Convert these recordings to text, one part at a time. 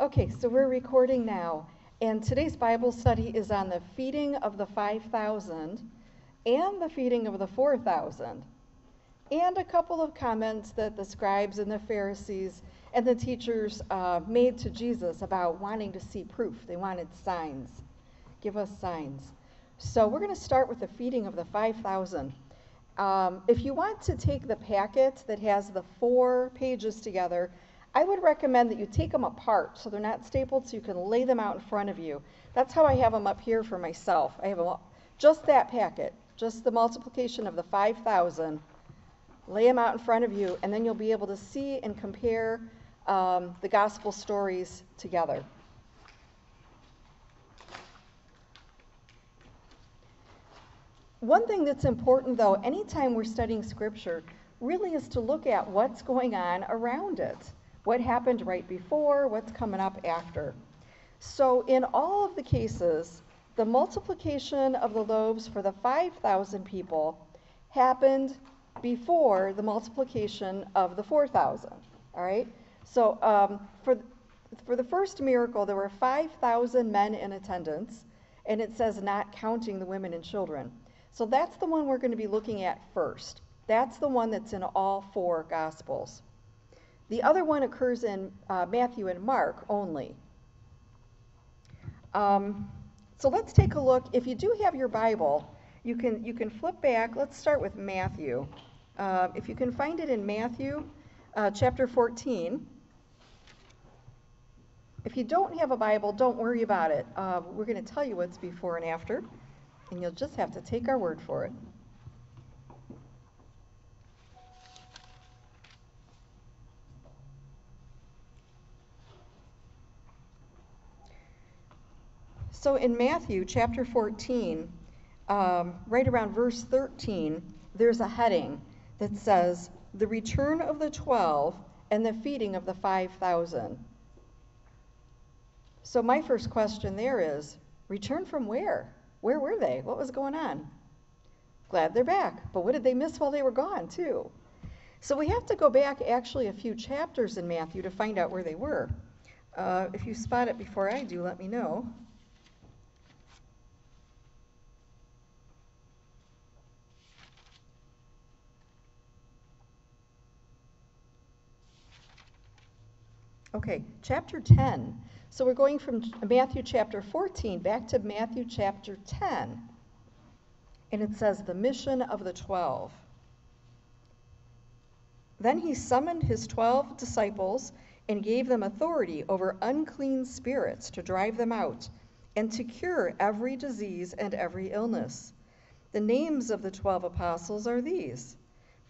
Okay, so we're recording now, and today's Bible study is on the feeding of the 5,000 and the feeding of the 4,000, and a couple of comments that the scribes and the Pharisees and the teachers uh, made to Jesus about wanting to see proof. They wanted signs. Give us signs. So we're going to start with the feeding of the 5,000. Um, if you want to take the packet that has the four pages together, I would recommend that you take them apart so they're not stapled so you can lay them out in front of you. That's how I have them up here for myself. I have them all, just that packet, just the multiplication of the 5,000. Lay them out in front of you, and then you'll be able to see and compare um, the gospel stories together. One thing that's important, though, anytime we're studying scripture, really is to look at what's going on around it what happened right before, what's coming up after. So, in all of the cases, the multiplication of the loaves for the 5,000 people happened before the multiplication of the 4,000. All right? So, um, for, for the first miracle, there were 5,000 men in attendance, and it says not counting the women and children. So, that's the one we're going to be looking at first. That's the one that's in all four Gospels. The other one occurs in uh, Matthew and Mark only. Um, so let's take a look. If you do have your Bible, you can you can flip back. Let's start with Matthew. Uh, if you can find it in Matthew uh, chapter 14. If you don't have a Bible, don't worry about it. Uh, we're going to tell you what's before and after, and you'll just have to take our word for it. So in Matthew chapter 14, um, right around verse 13, there's a heading that says, The return of the 12 and the feeding of the 5,000. So my first question there is, return from where? Where were they? What was going on? Glad they're back. But what did they miss while they were gone, too? So we have to go back actually a few chapters in Matthew to find out where they were. Uh, if you spot it before I do, let me know. Okay, chapter 10. So we're going from Matthew chapter 14 back to Matthew chapter 10. And it says, The mission of the twelve. Then he summoned his twelve disciples and gave them authority over unclean spirits to drive them out and to cure every disease and every illness. The names of the twelve apostles are these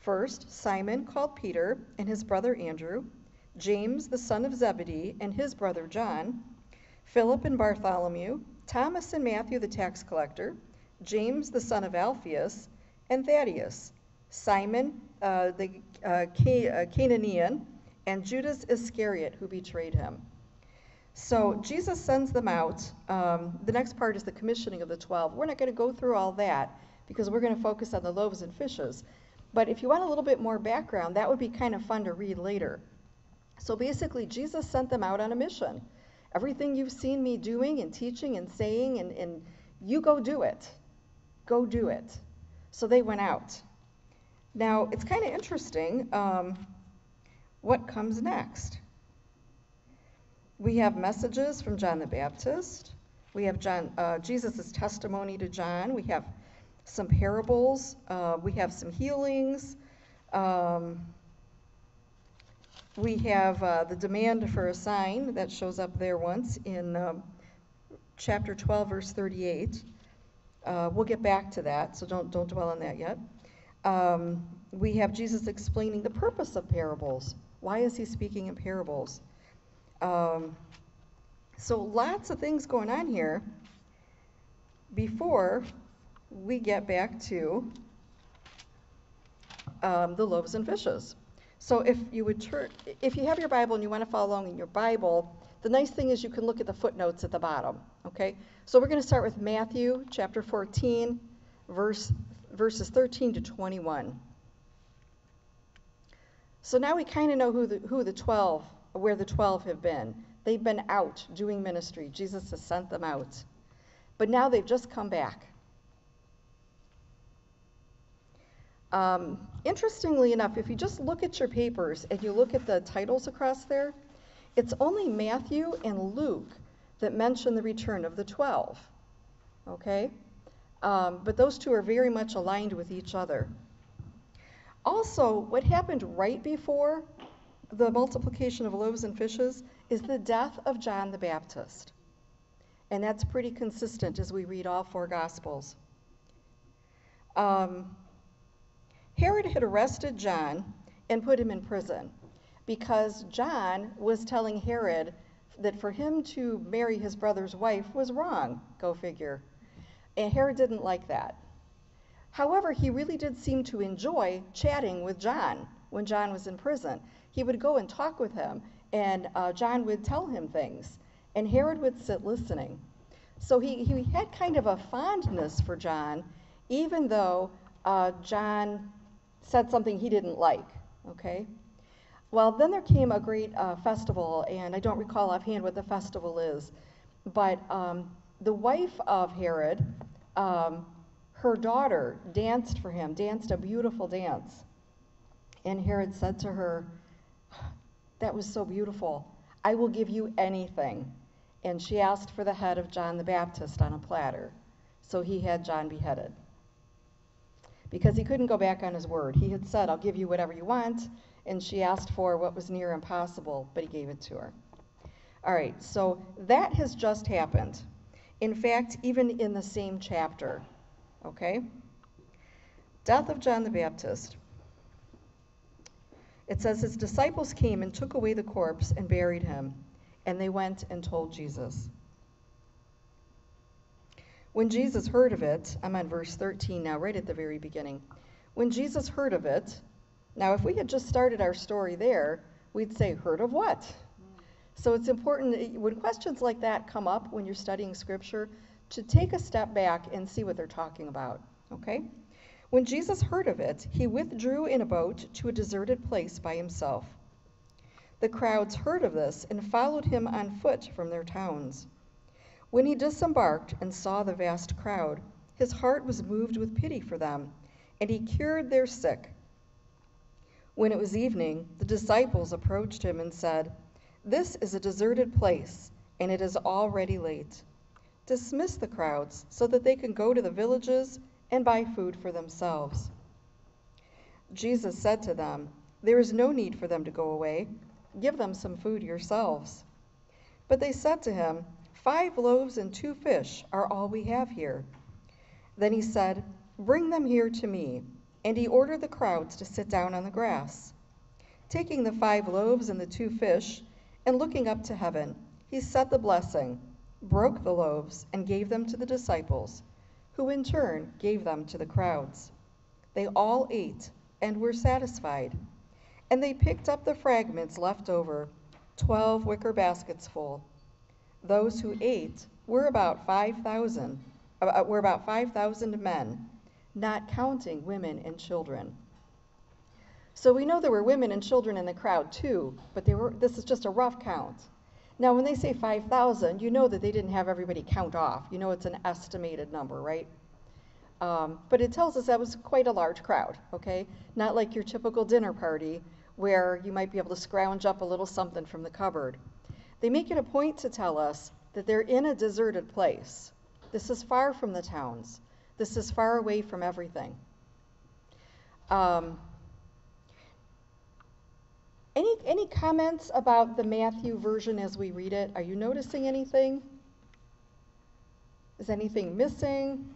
First, Simon, called Peter, and his brother Andrew. James the son of Zebedee and his brother John, Philip and Bartholomew, Thomas and Matthew the tax collector, James the son of Alphaeus, and Thaddeus, Simon uh, the uh, uh, Cananean, and Judas Iscariot who betrayed him. So Jesus sends them out. Um, the next part is the commissioning of the 12. We're not going to go through all that because we're going to focus on the loaves and fishes. But if you want a little bit more background, that would be kind of fun to read later. So basically, Jesus sent them out on a mission. Everything you've seen me doing and teaching and saying, and, and you go do it. Go do it. So they went out. Now, it's kind of interesting um, what comes next. We have messages from John the Baptist. We have John, uh, Jesus' testimony to John. We have some parables. Uh, we have some healings. Um, we have uh, the demand for a sign that shows up there once in um, chapter 12, verse 38. Uh, we'll get back to that, so don't, don't dwell on that yet. Um, we have Jesus explaining the purpose of parables. Why is he speaking in parables? Um, so, lots of things going on here before we get back to um, the loaves and fishes. So if you would turn, if you have your Bible and you want to follow along in your Bible, the nice thing is you can look at the footnotes at the bottom. Okay, so we're going to start with Matthew chapter 14, verse verses 13 to 21. So now we kind of know who the who the 12, where the 12 have been. They've been out doing ministry. Jesus has sent them out. But now they've just come back. Um, interestingly enough, if you just look at your papers and you look at the titles across there, it's only Matthew and Luke that mention the return of the 12. Okay? Um, but those two are very much aligned with each other. Also, what happened right before the multiplication of loaves and fishes is the death of John the Baptist. And that's pretty consistent as we read all four Gospels. Um, Herod had arrested John and put him in prison because John was telling Herod that for him to marry his brother's wife was wrong, go figure. And Herod didn't like that. However, he really did seem to enjoy chatting with John when John was in prison. He would go and talk with him, and uh, John would tell him things, and Herod would sit listening. So he, he had kind of a fondness for John, even though uh, John said something he didn't like. Okay? Well, then there came a great uh, festival, and I don't recall offhand what the festival is, but um, the wife of Herod, um, her daughter danced for him, danced a beautiful dance. And Herod said to her, That was so beautiful. I will give you anything. And she asked for the head of John the Baptist on a platter. So he had John beheaded. Because he couldn't go back on his word. He had said, I'll give you whatever you want. And she asked for what was near impossible, but he gave it to her. All right, so that has just happened. In fact, even in the same chapter, okay? Death of John the Baptist. It says his disciples came and took away the corpse and buried him, and they went and told Jesus. When Jesus heard of it, I'm on verse 13 now, right at the very beginning. When Jesus heard of it, now if we had just started our story there, we'd say, Heard of what? So it's important eh, when questions like that come up when you're studying scripture to take a step back and see what they're talking about. Okay? When Jesus heard of it, he withdrew in a boat to a deserted place by himself. The crowds heard of this and followed him on foot from their towns. When he disembarked and saw the vast crowd, his heart was moved with pity for them, and he cured their sick. When it was evening, the disciples approached him and said, This is a deserted place, and it is already late. Dismiss the crowds so that they can go to the villages and buy food for themselves. Jesus said to them, There is no need for them to go away. Give them some food yourselves. But they said to him, Five loaves and two fish are all we have here. Then he said, Bring them here to me. And he ordered the crowds to sit down on the grass. Taking the five loaves and the two fish, and looking up to heaven, he said the blessing, broke the loaves, and gave them to the disciples who in turn gave them to the crowds. They all ate and were satisfied. And they picked up the fragments left over, twelve wicker baskets full. Those who ate were about 5,000, uh, were about 5,000 men, not counting women and children. So we know there were women and children in the crowd too, but they were, this is just a rough count. Now, when they say 5,000, you know that they didn't have everybody count off. You know it's an estimated number, right? Um, but it tells us that was quite a large crowd, okay? Not like your typical dinner party where you might be able to scrounge up a little something from the cupboard. They make it a point to tell us that they're in a deserted place. This is far from the towns. This is far away from everything. Um, any, any comments about the Matthew version as we read it? Are you noticing anything? Is anything missing?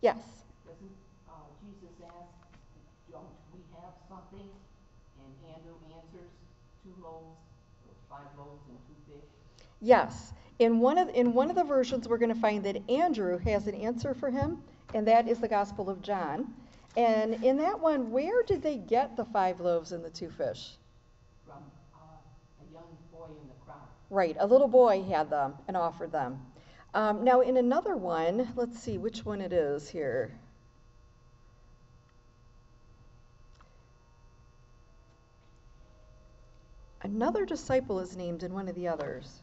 Yes. Doesn't uh, Jesus ask, don't we have something? And Andrew answers, two loaves, or five loaves and two fish. Yes. In one of in one of the versions, we're going to find that Andrew has an answer for him, and that is the Gospel of John. And in that one, where did they get the five loaves and the two fish? From uh, a young boy in the crowd. Right, a little boy had them and offered them. Um, now, in another one, let's see which one it is here. Another disciple is named in one of the others.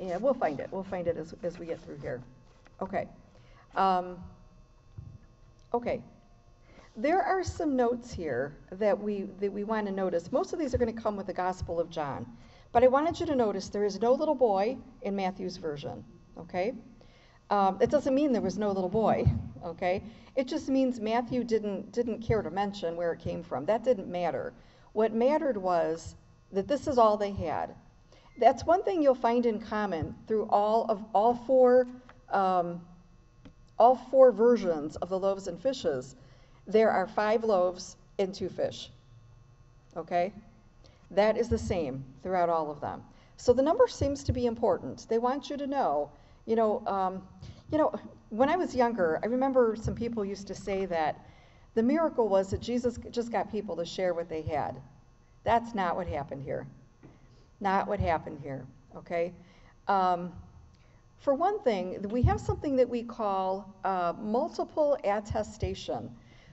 Yeah, we'll find it. We'll find it as, as we get through here. Okay. Um, okay. There are some notes here that we, that we want to notice. Most of these are going to come with the Gospel of John. But I wanted you to notice there is no little boy in Matthew's version. Okay? Um, it doesn't mean there was no little boy. Okay? It just means Matthew didn't, didn't care to mention where it came from. That didn't matter. What mattered was that this is all they had. That's one thing you'll find in common through all of all four um, all four versions of the loaves and fishes. There are five loaves and two fish. Okay? That is the same throughout all of them. So the number seems to be important. They want you to know, you know, um, you know, when I was younger, I remember some people used to say that the miracle was that Jesus just got people to share what they had. That's not what happened here. Not what happened here, okay? Um, for one thing, we have something that we call uh, multiple attestation.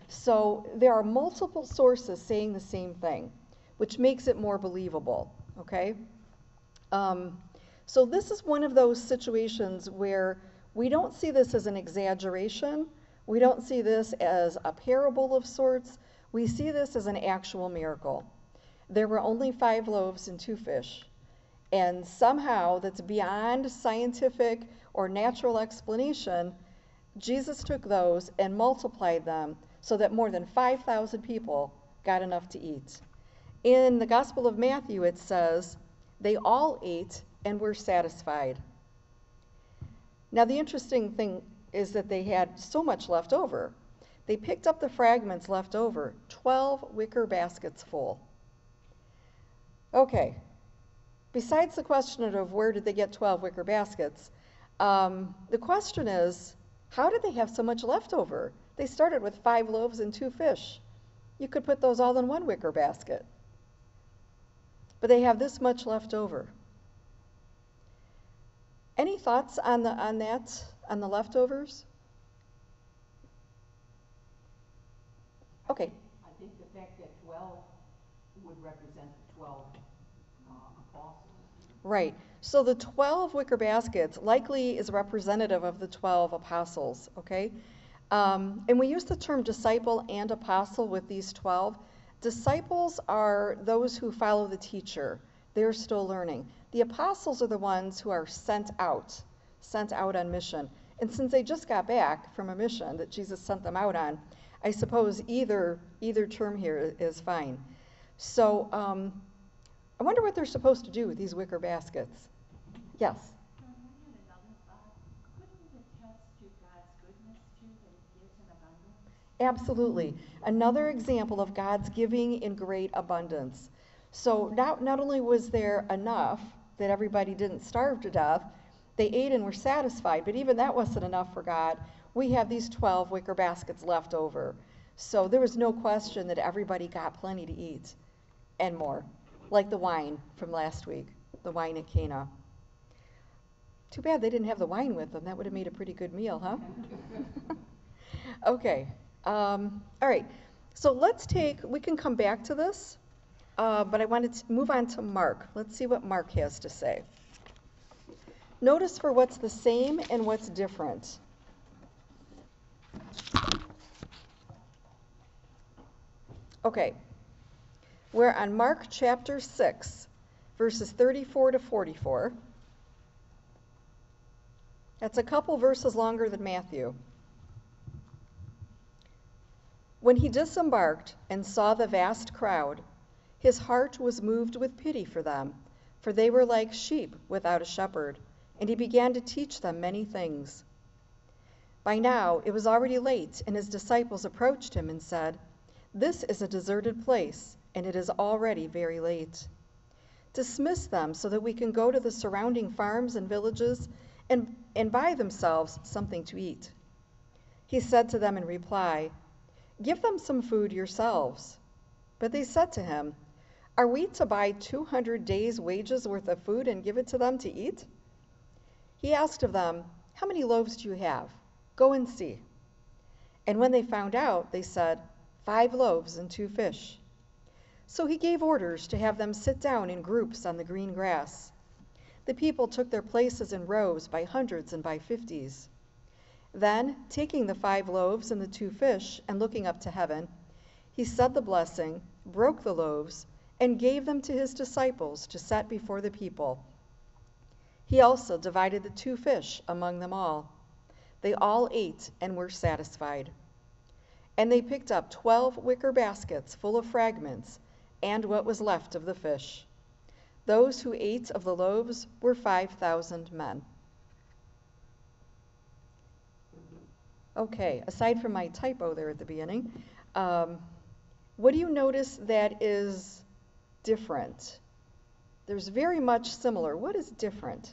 So there are multiple sources saying the same thing, which makes it more believable, okay? Um, so this is one of those situations where we don't see this as an exaggeration. We don't see this as a parable of sorts. We see this as an actual miracle. There were only five loaves and two fish. And somehow, that's beyond scientific or natural explanation, Jesus took those and multiplied them so that more than 5,000 people got enough to eat. In the Gospel of Matthew, it says, they all ate and were satisfied. Now, the interesting thing is that they had so much left over. They picked up the fragments left over, 12 wicker baskets full. Okay, besides the question of where did they get 12 wicker baskets, um, the question is how did they have so much left over? They started with five loaves and two fish. You could put those all in one wicker basket. But they have this much left over. Any thoughts on, the, on that, on the leftovers? Okay. I think the fact that twelve would represent the twelve, uh, apostles. Right. So the 12 wicker baskets likely is representative of the 12 apostles, okay? Um, and we use the term disciple and apostle with these 12. Disciples are those who follow the teacher, they're still learning. The apostles are the ones who are sent out, sent out on mission. And since they just got back from a mission that Jesus sent them out on, I suppose either, either term here is fine. So um, I wonder what they're supposed to do with these wicker baskets. Yes? Absolutely. Another example of God's giving in great abundance. So not, not only was there enough that everybody didn't starve to death, they ate and were satisfied, but even that wasn't enough for God. We have these 12 wicker baskets left over. So there was no question that everybody got plenty to eat and more, like the wine from last week, the wine at Cana. Too bad they didn't have the wine with them. That would have made a pretty good meal, huh? okay. Um, all right. So let's take, we can come back to this, uh, but I wanted to move on to Mark. Let's see what Mark has to say. Notice for what's the same and what's different. Okay. We're on Mark chapter 6, verses 34 to 44. That's a couple verses longer than Matthew. When he disembarked and saw the vast crowd, his heart was moved with pity for them, for they were like sheep without a shepherd, and he began to teach them many things. By now it was already late, and his disciples approached him and said, This is a deserted place, and it is already very late. Dismiss them so that we can go to the surrounding farms and villages and, and buy themselves something to eat. He said to them in reply, Give them some food yourselves. But they said to him, Are we to buy 200 days' wages worth of food and give it to them to eat? He asked of them, How many loaves do you have? Go and see. And when they found out, they said, Five loaves and two fish. So he gave orders to have them sit down in groups on the green grass. The people took their places in rows by hundreds and by fifties. Then, taking the five loaves and the two fish, and looking up to heaven, he said the blessing, broke the loaves, and gave them to his disciples to set before the people. He also divided the two fish among them all. They all ate and were satisfied. And they picked up twelve wicker baskets full of fragments and what was left of the fish. Those who ate of the loaves were 5,000 men. Okay, aside from my typo there at the beginning, um, what do you notice that is different? There's very much similar. What is different?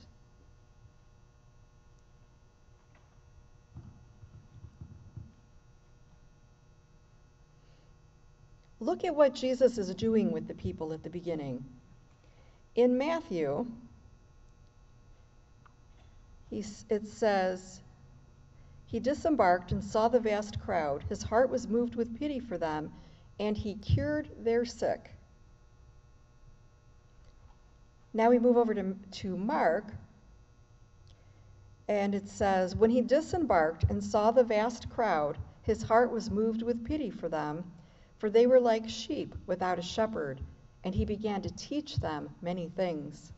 Look at what Jesus is doing with the people at the beginning. In Matthew, it says, he disembarked and saw the vast crowd. His heart was moved with pity for them, and he cured their sick. Now we move over to, to Mark, and it says, When he disembarked and saw the vast crowd, his heart was moved with pity for them, for they were like sheep without a shepherd, and he began to teach them many things.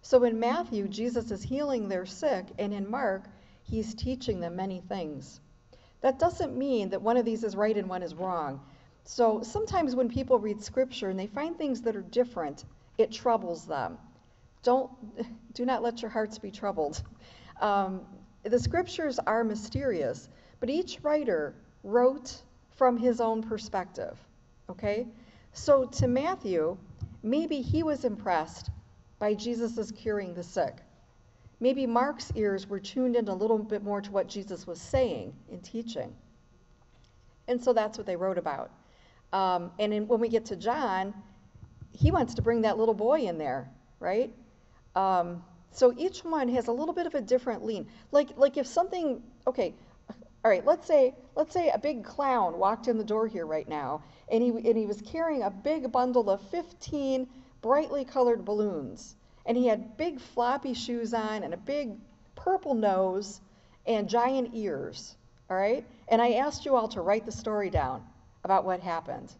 So in Matthew, Jesus is healing their sick, and in Mark, he's teaching them many things. That doesn't mean that one of these is right and one is wrong. So sometimes when people read scripture and they find things that are different, it troubles them. Don't, do not let your hearts be troubled. Um, the scriptures are mysterious, but each writer wrote from his own perspective. Okay? So to Matthew, maybe he was impressed by Jesus' curing the sick. Maybe Mark's ears were tuned in a little bit more to what Jesus was saying and teaching. And so that's what they wrote about. Um, and in, when we get to John, he wants to bring that little boy in there, right? Um, so each one has a little bit of a different lean. Like, like if something, okay, all right, let's say, let's say a big clown walked in the door here right now, and he, and he was carrying a big bundle of 15 brightly colored balloons. And he had big floppy shoes on and a big purple nose and giant ears. All right? And I asked you all to write the story down about what happened.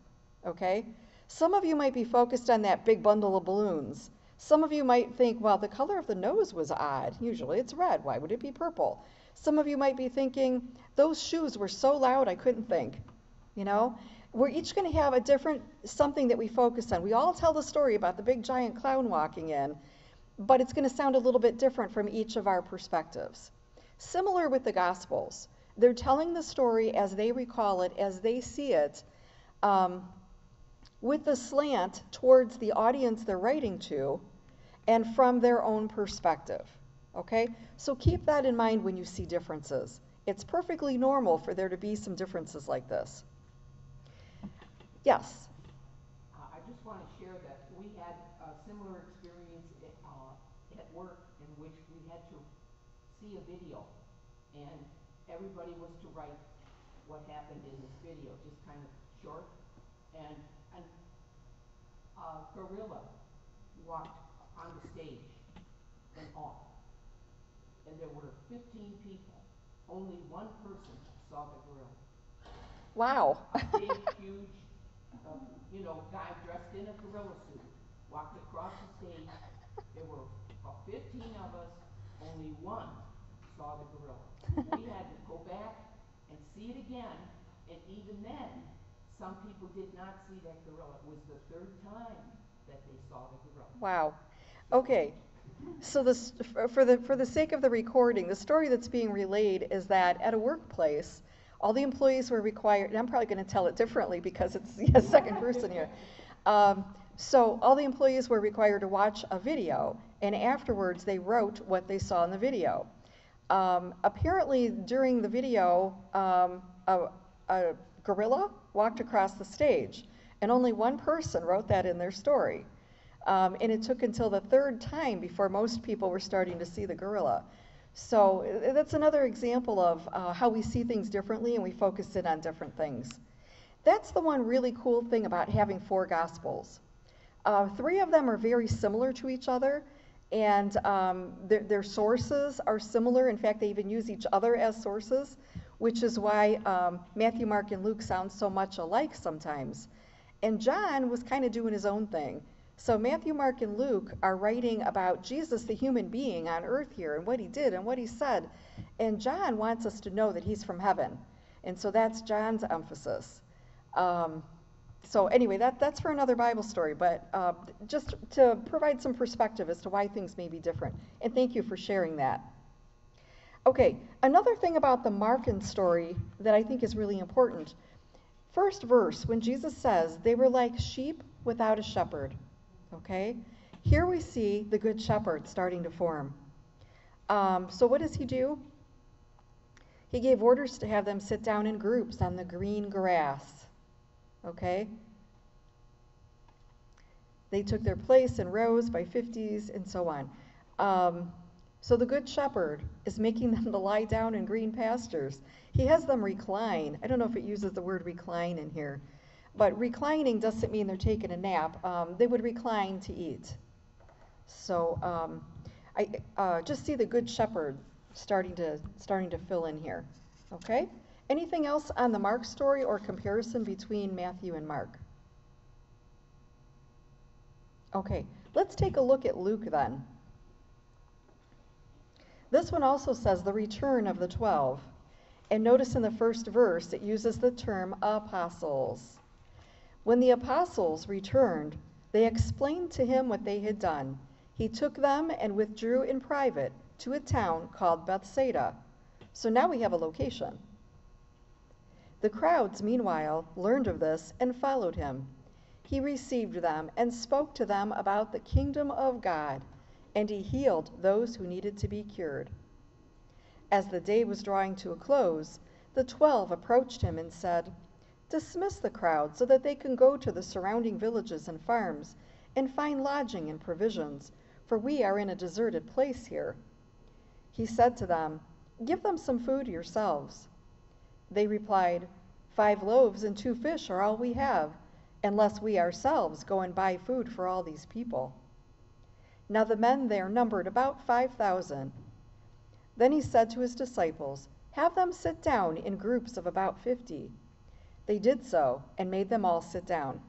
Okay? Some of you might be focused on that big bundle of balloons. Some of you might think, well, the color of the nose was odd. Usually it's red. Why would it be purple? Some of you might be thinking, those shoes were so loud I couldn't think. You know? we're each going to have a different something that we focus on. We all tell the story about the big giant clown walking in, but it's going to sound a little bit different from each of our perspectives. Similar with the Gospels, they're telling the story as they recall it, as they see it, um, with the slant towards the audience they're writing to, and from their own perspective. Okay? So keep that in mind when you see differences. It's perfectly normal for there to be some differences like this. Yes. Uh, I just want to share that we had a similar experience at, uh, at work in which we had to see a video, and everybody was to write what happened in this video, just kind of short. And and a gorilla walked on the stage and off, and there were 15 people. Only one person saw the gorilla. Wow. a big, huge um, you know, guy dressed in a gorilla suit walked across the stage. There were 15 of us, only one saw the gorilla. we had to go back and see it again, and even then, some people did not see that gorilla. It was the third time that they saw the gorilla. Wow. Okay. So this, for the for the sake of the recording, the story that's being relayed is that at a workplace, all the employees were required, and I'm probably going to tell it differently because it's a second person here. Um, so all the employees were required to watch a video, and afterwards they wrote what they saw in the video. Um, apparently, during the video, um, a, a gorilla walked across the stage, and only one person wrote that in their story. Um, and it took until the third time before most people were starting to see the gorilla. So that's another example of uh, how we see things differently and we focus in on different things. That's the one really cool thing about having four Gospels. Uh, three of them are very similar to each other, and um, their, their, sources are similar. In fact, they even use each other as sources, which is why um, Matthew, Mark, and Luke sound so much alike sometimes. And John was kind of doing his own thing. So Matthew, Mark, and Luke are writing about Jesus, the human being on earth here, and what he did and what he said. And John wants us to know that he's from heaven. And so that's John's emphasis. Um, so anyway, that, that's for another Bible story, but uh, just to provide some perspective as to why things may be different. And thank you for sharing that. Okay, another thing about the Markan story that I think is really important. First verse, when Jesus says, they were like sheep without a shepherd. Okay? Here we see the good shepherd starting to form. Um, so what does he do? He gave orders to have them sit down in groups on the green grass okay? They took their place in rows by 50s and so on. Um, so the Good Shepherd is making them to lie down in green pastures. He has them recline. I don't know if it uses the word recline in here, but reclining doesn't mean they're taking a nap. Um, they would recline to eat. So um, I uh, just see the Good Shepherd starting to starting to fill in here. Okay. Anything else on the Mark story or comparison between Matthew and Mark? Okay, let's take a look at Luke then. This one also says the return of the twelve. And notice in the first verse it uses the term apostles. When the apostles returned, they explained to him what they had done. He took them and withdrew in private to a town called Bethsaida. So now we have a location. The crowds, meanwhile, learned of this and followed him. He received them and spoke to them about the kingdom of God, and he healed those who needed to be cured. As the day was drawing to a close, the twelve approached him and said, Dismiss the crowd so that they can go to the surrounding villages and farms and find lodging and provisions, for we are in a deserted place here. He said to them, Give them some food yourselves. They replied, Five loaves and two fish are all we have, unless we ourselves go and buy food for all these people. Now the men there numbered about five thousand. Then he said to his disciples, Have them sit down in groups of about fifty. They did so, and made them all sit down.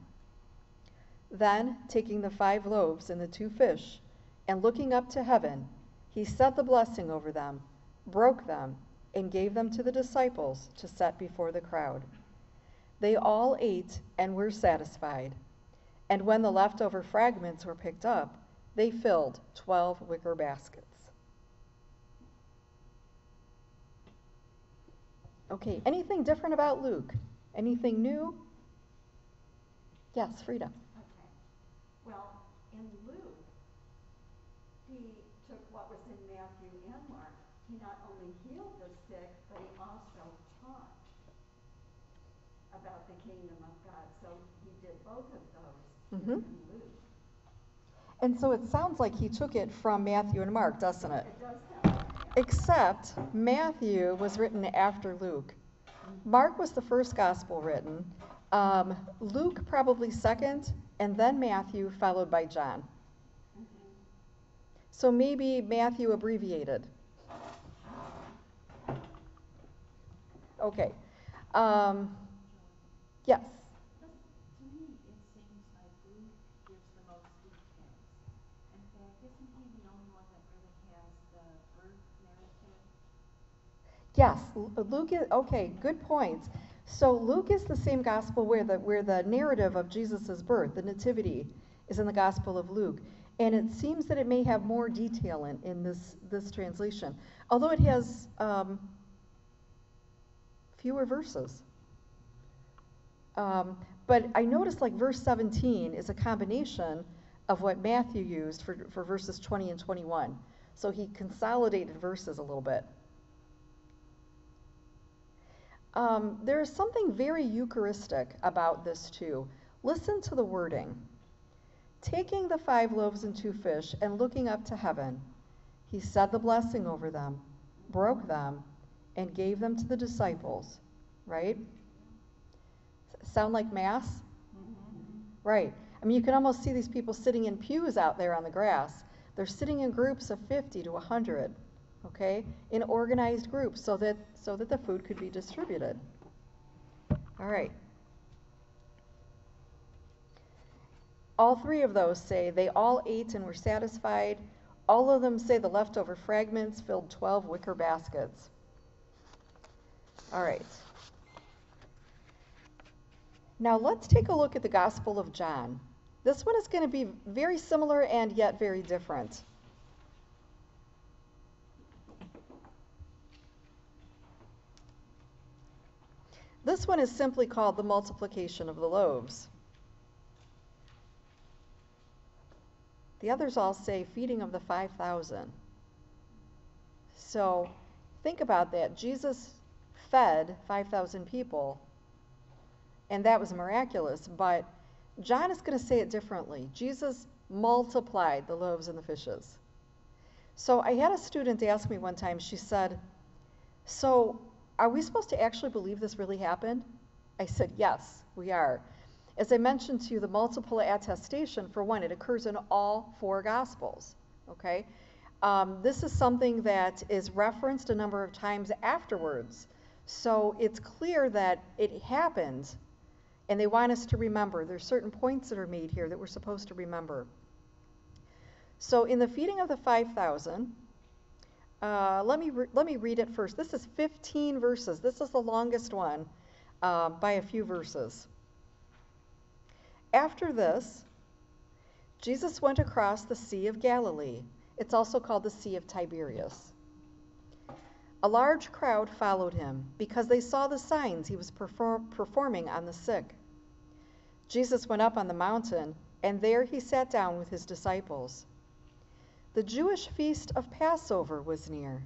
Then, taking the five loaves and the two fish, and looking up to heaven, he said the blessing over them, broke them, and gave them to the disciples to set before the crowd. They all ate and were satisfied. And when the leftover fragments were picked up, they filled 12 wicker baskets. Okay, anything different about Luke? Anything new? Yes, Frida. Okay. Well, in Luke, he took what was in Matthew and Mark. He not only healed the sick, but he also taught about the kingdom of God. So he did both of Mhm. And so it sounds like he took it from Matthew and Mark, doesn't it? It does sound like that. Except Matthew was written after Luke. Mark was the first gospel written. Um, Luke probably second, and then Matthew, followed by John. So maybe Matthew abbreviated. Okay. Um, yes. To me, it seems like Luke gives the most details. In fact, isn't he the only one that really has the birth narrative? Is, okay, good points. So Luke is the same gospel where the, where the narrative of Jesus' birth, the nativity, is in the gospel of Luke. And it seems that it may have more detail in, in this, this translation, although it has um, fewer verses. Um, but I noticed like verse 17 is a combination of what Matthew used for, for verses 20 and 21. So he consolidated verses a little bit. Um, Um, there is something very Eucharistic about this too. Listen to the wording. Taking the five loaves and two fish and looking up to heaven, he said the blessing over them, broke them, and gave them to the disciples. Right? sound like mass? Mm-hmm. Right. I mean, you can almost see these people sitting in pews out there on the grass. They're sitting in groups of 50 to 100, okay, in organized groups so that, so that the food could be distributed. All right. All three of those say they all ate and were satisfied. All of them say the leftover fragments filled 12 wicker baskets. All right. Now let's take a look at the Gospel of John. This one is going to be very similar and yet very different. This one is simply called the multiplication of the loaves. The others all say feeding of the 5,000. So think about that. Jesus fed 5,000 people, and that was miraculous, but John is going to say it differently. Jesus multiplied the loaves and the fishes. So I had a student ask me one time, she said, So are we supposed to actually believe this really happened? I said, Yes, we are. As I mentioned to you, the multiple attestation, for one, it occurs in all four Gospels. Okay? Um, this is something that is referenced a number of times afterwards. So it's clear that it happened, and they want us to remember. There's certain points that are made here that we're supposed to remember. So in the feeding of the 5,000, uh, let, me re- let me read it first. This is 15 verses. This is the longest one uh, by a few verses. After this, Jesus went across the Sea of Galilee. It's also called the Sea of Tiberias. A large crowd followed him because they saw the signs he was perform- performing on the sick. Jesus went up on the mountain, and there he sat down with his disciples. The Jewish feast of Passover was near.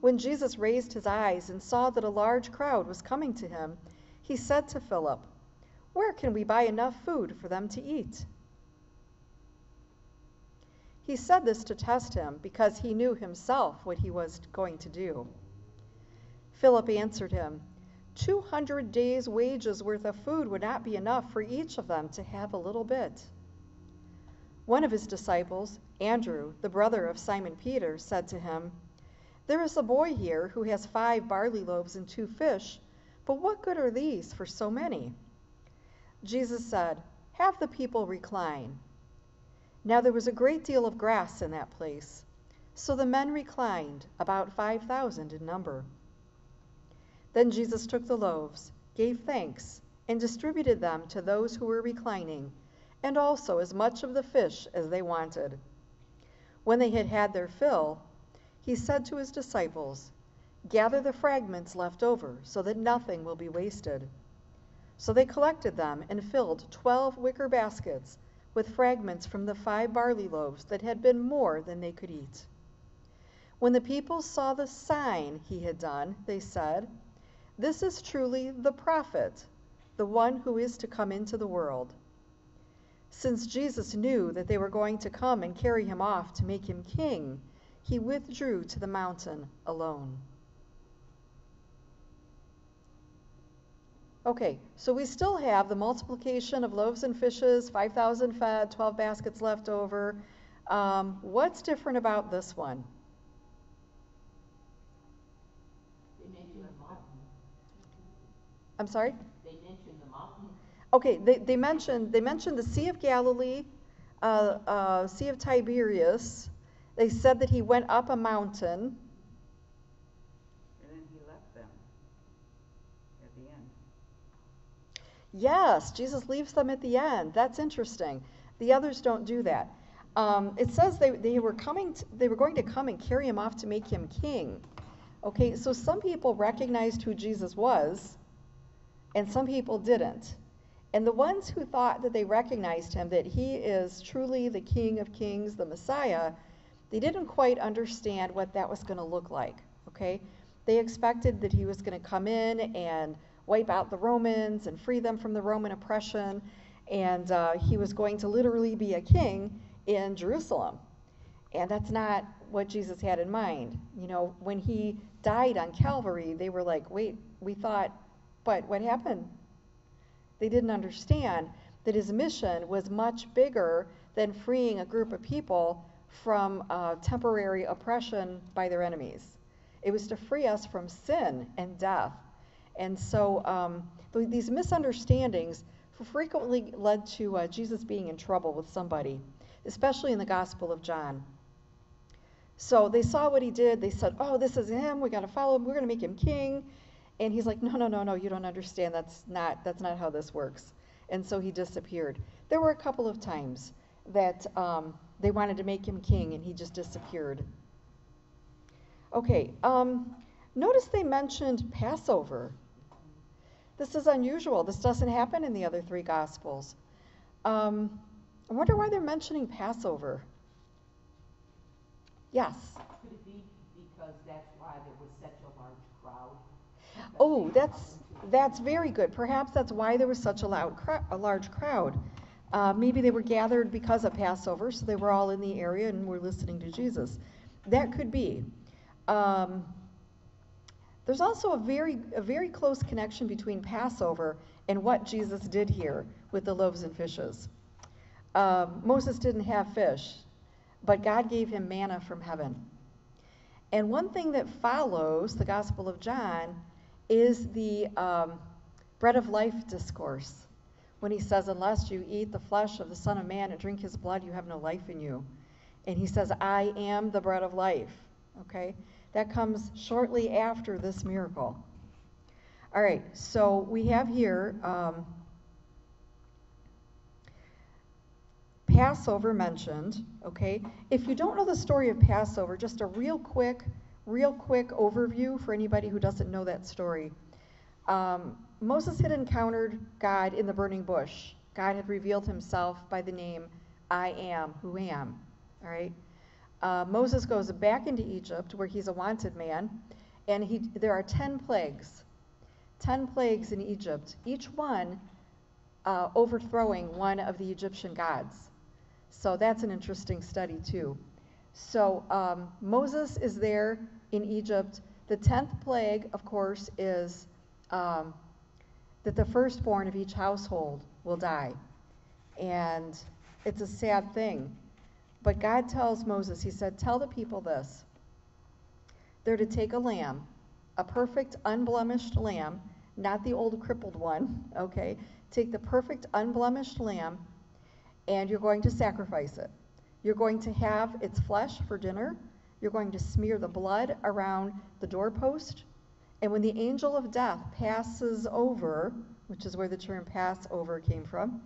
When Jesus raised his eyes and saw that a large crowd was coming to him, he said to Philip, Where can we buy enough food for them to eat? He said this to test him because he knew himself what he was going to do. Philip answered him, Two hundred days' wages worth of food would not be enough for each of them to have a little bit. One of his disciples, Andrew, the brother of Simon Peter, said to him, There is a boy here who has five barley loaves and two fish, but what good are these for so many? Jesus said, Have the people recline. Now there was a great deal of grass in that place, so the men reclined, about five thousand in number. Then Jesus took the loaves, gave thanks, and distributed them to those who were reclining, and also as much of the fish as they wanted. When they had had their fill, he said to his disciples, Gather the fragments left over, so that nothing will be wasted. So they collected them and filled twelve wicker baskets with fragments from the five barley loaves that had been more than they could eat. When the people saw the sign he had done, they said, This is truly the prophet, the one who is to come into the world. Since Jesus knew that they were going to come and carry him off to make him king, he withdrew to the mountain alone. Okay, so we still have the multiplication of loaves and fishes, 5,000 fed, 12 baskets left over. Um, what's different about this one? They mentioned the mountain. I'm sorry? They mentioned the mountain. Okay, they, they mentioned they mentioned the Sea of Galilee, uh, uh, Sea of Tiberias. They said that he went up a mountain. And then he left them at the end. Yes, Jesus leaves them at the end. That's interesting. The others don't do that. Um, it says they, they were coming. To, they were going to come and carry him off to make him king. Okay, so some people recognized who Jesus was, and some people didn't. And the ones who thought that they recognized him, that he is truly the King of Kings, the Messiah, they didn't quite understand what that was going to look like. Okay, they expected that he was going to come in and wipe out the Romans and free them from the Roman oppression, and uh, he was going to literally be a king in Jerusalem. And that's not what Jesus had in mind. You know, when he died on Calvary, they were like, wait, we thought But what happened? They didn't understand that his mission was much bigger than freeing a group of people from uh, temporary oppression by their enemies. It was to free us from sin and death. And so um, th- these misunderstandings frequently led to uh, Jesus being in trouble with somebody, especially in the Gospel of John. So they saw what he did. They said, Oh, this is him. We got to follow him. We're going to make him king. And he's like, No, no, no, no. You don't understand. That's not, that's not how this works. And so he disappeared. There were a couple of times that um, they wanted to make him king, and he just disappeared. Okay, um, notice they mentioned Passover. This is unusual. This doesn't happen in the other three Gospels. Um, I wonder why they're mentioning Passover. Yes. Could it be because that's why there was such a large crowd? Because Oh, that's that's very good. Perhaps that's why there was such a loud, a large crowd. Uh, maybe they were gathered because of Passover, so they were all in the area and were listening to Jesus. That could be. Um, there's also a very, a very close connection between Passover and what Jesus did here with the loaves and fishes. Um, Moses didn't have fish, but God gave him manna from heaven. And one thing that follows the Gospel of John is the um, bread of life discourse. When he says, Unless you eat the flesh of the Son of Man and drink his blood, you have no life in you. And he says, I am the bread of life. Okay? That comes shortly after this miracle. All right, so we have here um, Passover mentioned, okay? If you don't know the story of Passover, just a real quick, real quick overview for anybody who doesn't know that story. Um, Moses had encountered God in the burning bush. God had revealed himself by the name I am who am. All right? Uh, Moses goes back into Egypt where he's a wanted man, and he, there are 10 plagues. 10 plagues in Egypt, each one uh, overthrowing one of the Egyptian gods. So that's an interesting study, too. So um, Moses is there in Egypt. The 10th plague, of course, is um, that the firstborn of each household will die. And it's a sad thing. But God tells Moses, He said, Tell the people this. They're to take a lamb, a perfect, unblemished lamb, not the old crippled one, okay? Take the perfect, unblemished lamb, and you're going to sacrifice it. You're going to have its flesh for dinner. You're going to smear the blood around the doorpost. And when the angel of death passes over, which is where the term Passover came from,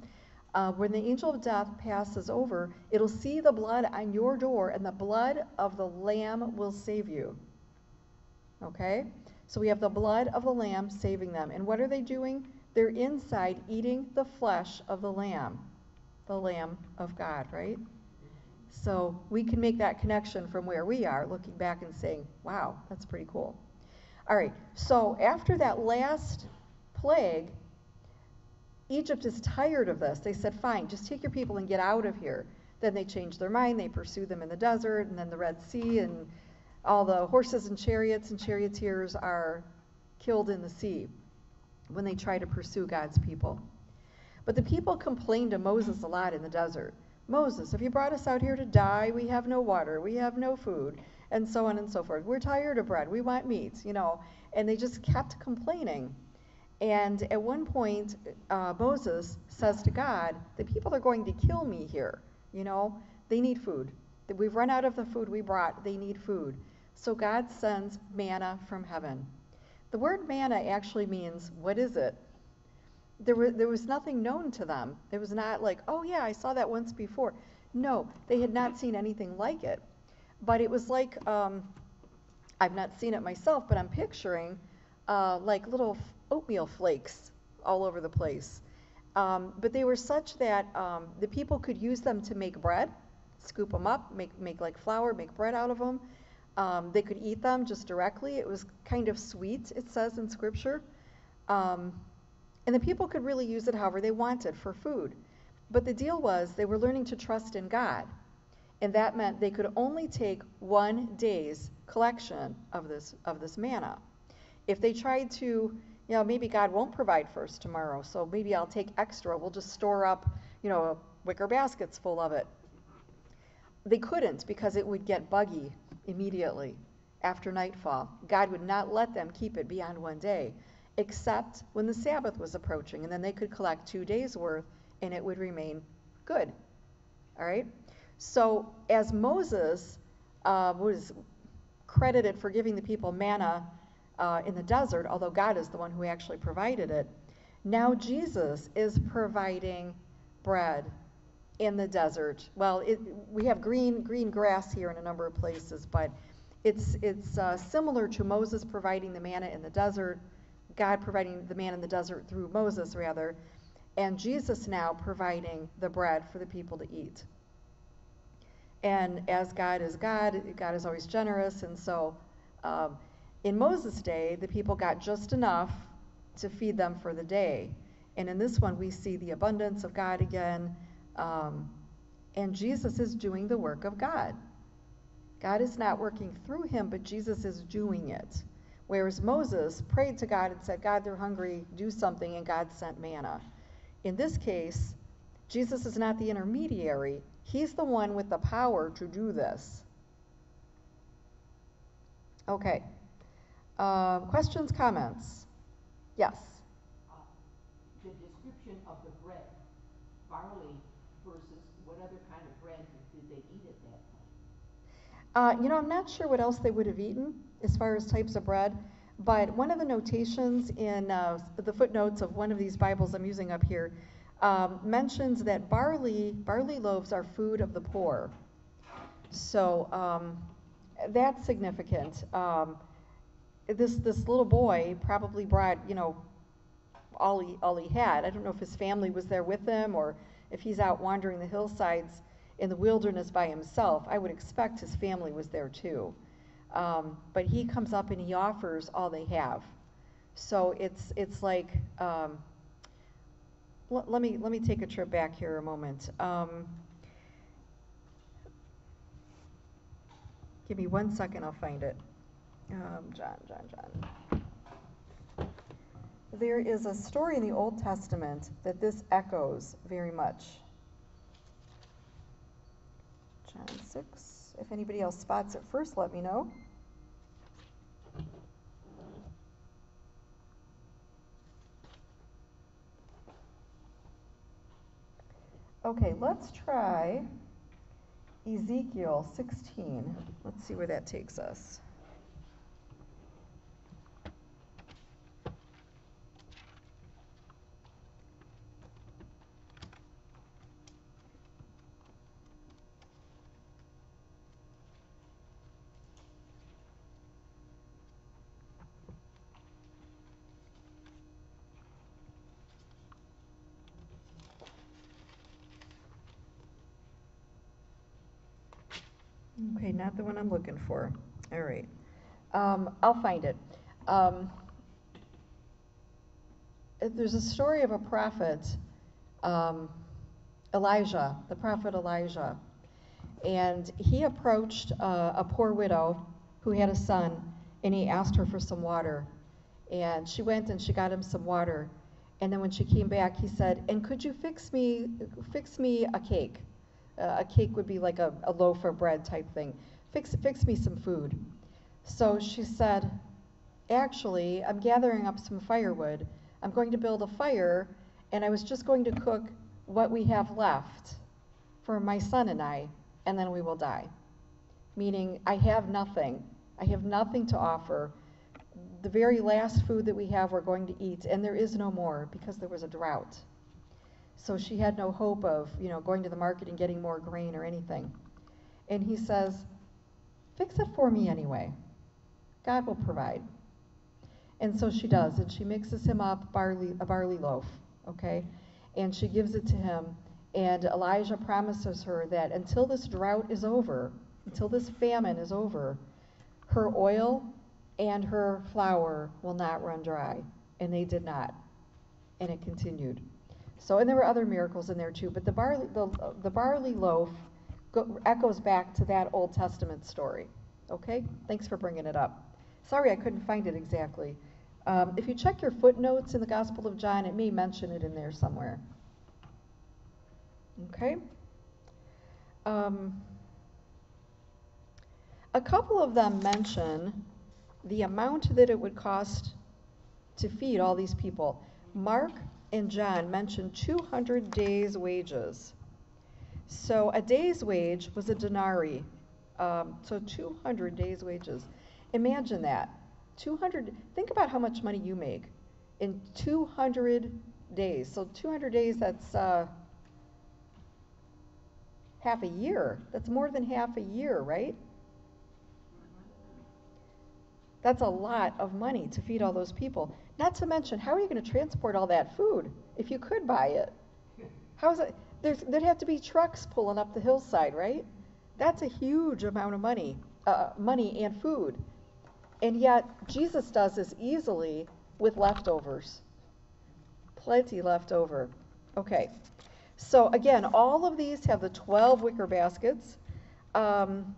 uh, when the angel of death passes over, it'll see the blood on your door, and the blood of the lamb will save you. Okay? So we have the blood of the lamb saving them. And what are they doing? They're inside eating the flesh of the lamb, the lamb of God, right? So we can make that connection from where we are, looking back and saying, wow, that's pretty cool. All right, so after that last plague, Egypt is tired of this. They said, fine, just take your people and get out of here. Then they change their mind. They pursue them in the desert and then the Red Sea, and all the horses and chariots and charioteers are killed in the sea when they try to pursue God's people. But the people complained to Moses a lot in the desert. Moses, if you brought us out here to die? We have no water, we have no food, and so on and so forth. We're tired of bread, we want meat, you know. And they just kept complaining. And at one point, uh, Moses says to God, The people are going to kill me here, you know. They need food. We've run out of the food we brought, they need food. So God sends manna from heaven. The word manna actually means, What is it? There, were, there was nothing known to them. It was not like, oh, yeah, I saw that once before. No, they had not seen anything like it. But it was like, um, I've not seen it myself, but I'm picturing uh, like little oatmeal flakes all over the place. Um, but they were such that um, the people could use them to make bread, scoop them up, make, make like flour, make bread out of them. Um, they could eat them just directly. It was kind of sweet, it says in Scripture. Um, and the people could really use it however they wanted for food. But the deal was they were learning to trust in God. And that meant they could only take one day's collection of this, of this manna. If they tried to you know, maybe God won't provide for us tomorrow, so maybe I'll take extra. We'll just store up, you know, wicker baskets full of it. They couldn't because it would get buggy immediately after nightfall. God would not let them keep it beyond one day, except when the Sabbath was approaching, and then they could collect two days' worth and it would remain good. All right? So, as Moses uh, was credited for giving the people manna uh, in the desert, although God is the one who actually provided it, now Jesus is providing bread in the desert. Well, it, we have green green grass here in a number of places, but it's it's uh, similar to Moses providing the manna in the desert, God providing the man in the desert through Moses rather, and Jesus now providing the bread for the people to eat. And as God is God, God is always generous, and so um, in Moses' day, the people got just enough to feed them for the day. And in this one, we see the abundance of God again. Um, and Jesus is doing the work of God. God is not working through him, but Jesus is doing it. Whereas Moses prayed to God and said, God, they're hungry, do something, and God sent manna. In this case, Jesus is not the intermediary, he's the one with the power to do this. Okay. Uh, questions, comments? Yes. Uh, The description of the bread, barley versus what other kind of bread did they eat at that time? Uh, you know, I'm not sure what else they would have eaten as far as types of bread, but one of the notations in uh, the footnotes of one of these Bibles I'm using up here um, mentions that barley barley loaves are food of the poor. So um, that's significant. Um, this this little boy probably brought you know all he all he had. I don't know if his family was there with him or if he's out wandering the hillsides in the wilderness by himself. I would expect his family was there too. Um, but he comes up and he offers all they have. So it's it's like um, l- let me let me take a trip back here a moment. Um, give me one second, I'll find it. Um, John, John, John. There is a story in the Old Testament that this echoes very much. John 6. If anybody else spots it first, let me know. Okay, let's try Ezekiel 16. Let's see where that takes us. Okay, not the one I'm looking for. All right. Um, I'll find it. Um, there's a story of a prophet, um, Elijah, the prophet Elijah. And he approached uh, a poor widow who had a son, and he asked her for some water. And she went and she got him some water. And then when she came back, he said, "And could you fix me, fix me a cake? Uh, a cake would be like a, a loaf of bread type thing. Fix, fix me some food." So she said, "Actually, I'm gathering up some firewood. I'm going to build a fire, and I was just going to cook what we have left for my son and I, and then we will die." Meaning, I have nothing. I have nothing to offer the very last food that we have we're going to eat and there is no more because there was a drought so she had no hope of you know going to the market and getting more grain or anything and he says fix it for me anyway god will provide and so she does and she mixes him up barley a barley loaf okay and she gives it to him and elijah promises her that until this drought is over until this famine is over her oil and her flour will not run dry. And they did not. And it continued. So, and there were other miracles in there too, but the barley, the, the barley loaf go, echoes back to that Old Testament story. Okay? Thanks for bringing it up. Sorry I couldn't find it exactly. Um, if you check your footnotes in the Gospel of John, it may mention it in there somewhere. Okay? Um, a couple of them mention the amount that it would cost to feed all these people. Mark and John mentioned 200 days' wages. So a day's wage was a denarii. Um, so 200 days' wages. Imagine that. 200, think about how much money you make in 200 days. So 200 days, that's uh, half a year. That's more than half a year, right? That's a lot of money to feed all those people. Not to mention, how are you going to transport all that food if you could buy it? How's it? There's, there'd have to be trucks pulling up the hillside, right? That's a huge amount of money, uh, money and food. And yet, Jesus does this easily with leftovers. Plenty left over. Okay. So, again, all of these have the 12 wicker baskets. A um,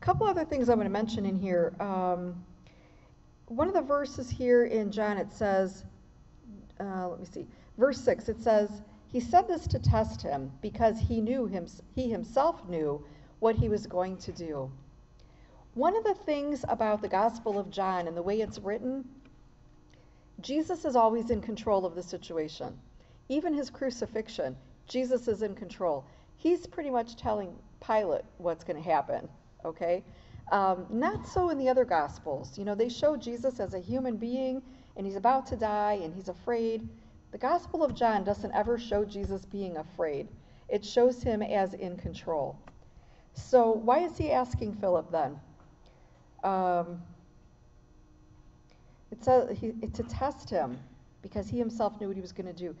couple other things I'm going to mention in here. Um, one of the verses here in John, it says, uh, let me see, verse 6, it says, He said this to test him because he knew him, he himself knew what he was going to do. One of the things about the Gospel of John and the way it's written, Jesus is always in control of the situation. Even his crucifixion, Jesus is in control. He's pretty much telling Pilate what's going to happen, okay? Um, not so in the other Gospels. You know, they show Jesus as a human being and he's about to die and he's afraid. The Gospel of John doesn't ever show Jesus being afraid, it shows him as in control. So, why is he asking Philip then? Um, it he, to test him because he himself knew what he was going to do.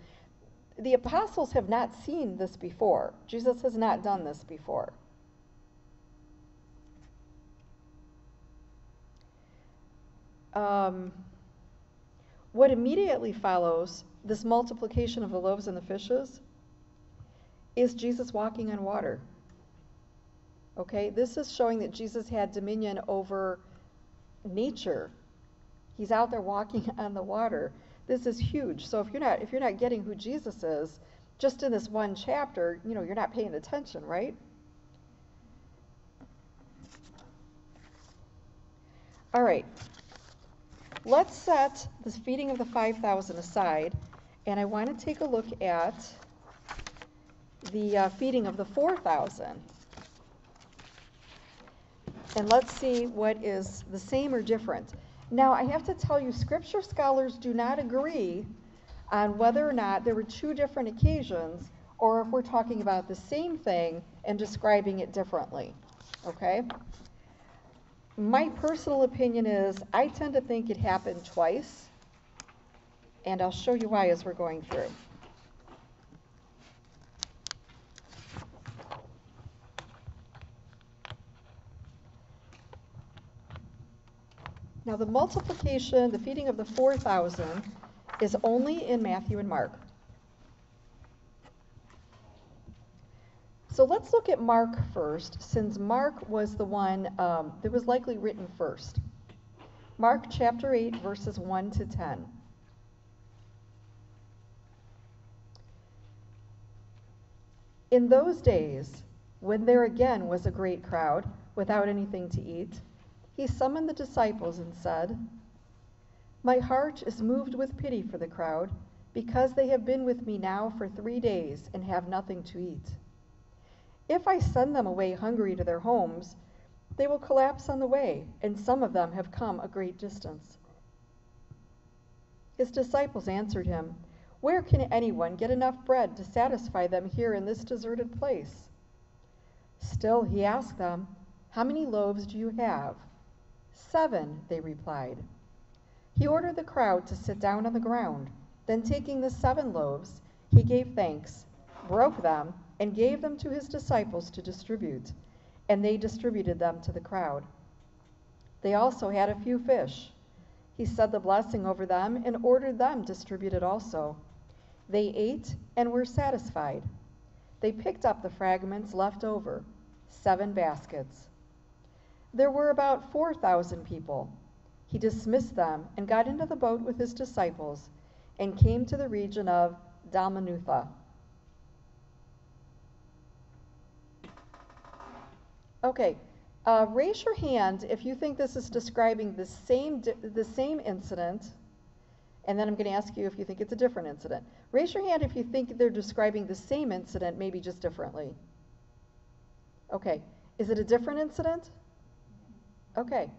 The apostles have not seen this before. Jesus has not done this before. Um, what immediately follows this multiplication of the loaves and the fishes is Jesus walking on water. Okay, this is showing that Jesus had dominion over nature. He's out there walking on the water. This is huge. So if you're not if you're not getting who Jesus is just in this one chapter, you know, you're not paying attention, right? All right. Let's set the feeding of the 5,000 aside, and I want to take a look at the uh, feeding of the 4,000. And let's see what is the same or different. Now, I have to tell you, scripture scholars do not agree on whether or not there were two different occasions or if we're talking about the same thing and describing it differently. Okay? My personal opinion is I tend to think it happened twice, and I'll show you why as we're going through. Now, the multiplication, the feeding of the 4,000, is only in Matthew and Mark. So let's look at Mark first, since Mark was the one um, that was likely written first. Mark chapter 8, verses 1 to 10. In those days, when there again was a great crowd without anything to eat, he summoned the disciples and said, My heart is moved with pity for the crowd, because they have been with me now for three days and have nothing to eat. If I send them away hungry to their homes, they will collapse on the way, and some of them have come a great distance. His disciples answered him, Where can anyone get enough bread to satisfy them here in this deserted place? Still, he asked them, How many loaves do you have? Seven, they replied. He ordered the crowd to sit down on the ground. Then, taking the seven loaves, he gave thanks, broke them, and gave them to his disciples to distribute, and they distributed them to the crowd. They also had a few fish. He said the blessing over them and ordered them distributed also. They ate and were satisfied. They picked up the fragments left over, seven baskets. There were about 4,000 people. he dismissed them and got into the boat with his disciples and came to the region of Dalmanutha. Okay, uh, raise your hand if you think this is describing the same, the same incident, and then I'm going to ask you if you think it's a different incident. Raise your hand if you think they're describing the same incident, maybe just differently. Okay, is it a different incident? Okay,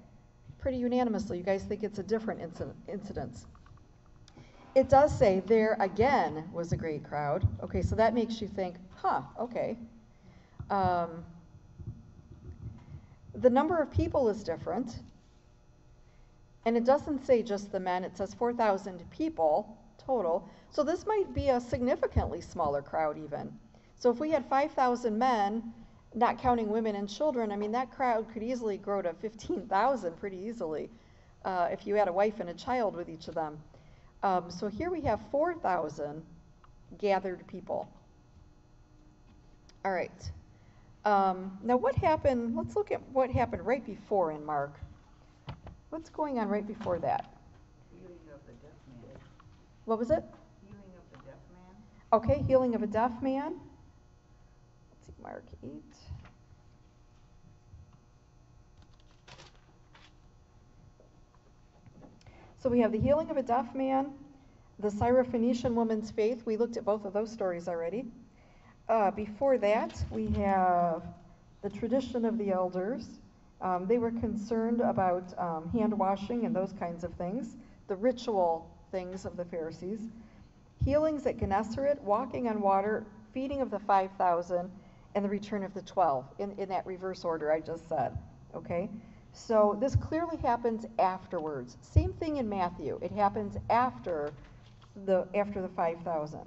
pretty unanimously, you guys think it's a different incident, incident. It does say there again was a great crowd. Okay, so that makes you think, huh, okay. Um, the number of people is different. And it doesn't say just the men, it says 4,000 people total. So this might be a significantly smaller crowd, even. So if we had 5,000 men, not counting women and children, I mean, that crowd could easily grow to 15,000 pretty easily uh, if you had a wife and a child with each of them. Um, so here we have 4,000 gathered people. All right. Um, now, what happened? Let's look at what happened right before in Mark. What's going on right before that? Healing of the deaf man. What was it? Healing of the deaf man. Okay, healing of a deaf man. Let's see, Mark 8. So we have the healing of a deaf man, the Syrophoenician woman's faith. We looked at both of those stories already. Uh, before that, we have the tradition of the elders. Um, they were concerned about um, hand washing and those kinds of things, the ritual things of the Pharisees. Healings at Gennesaret, walking on water, feeding of the 5,000, and the return of the 12, in, in that reverse order I just said. Okay? So this clearly happens afterwards. Same thing in Matthew. It happens after the, after the 5,000.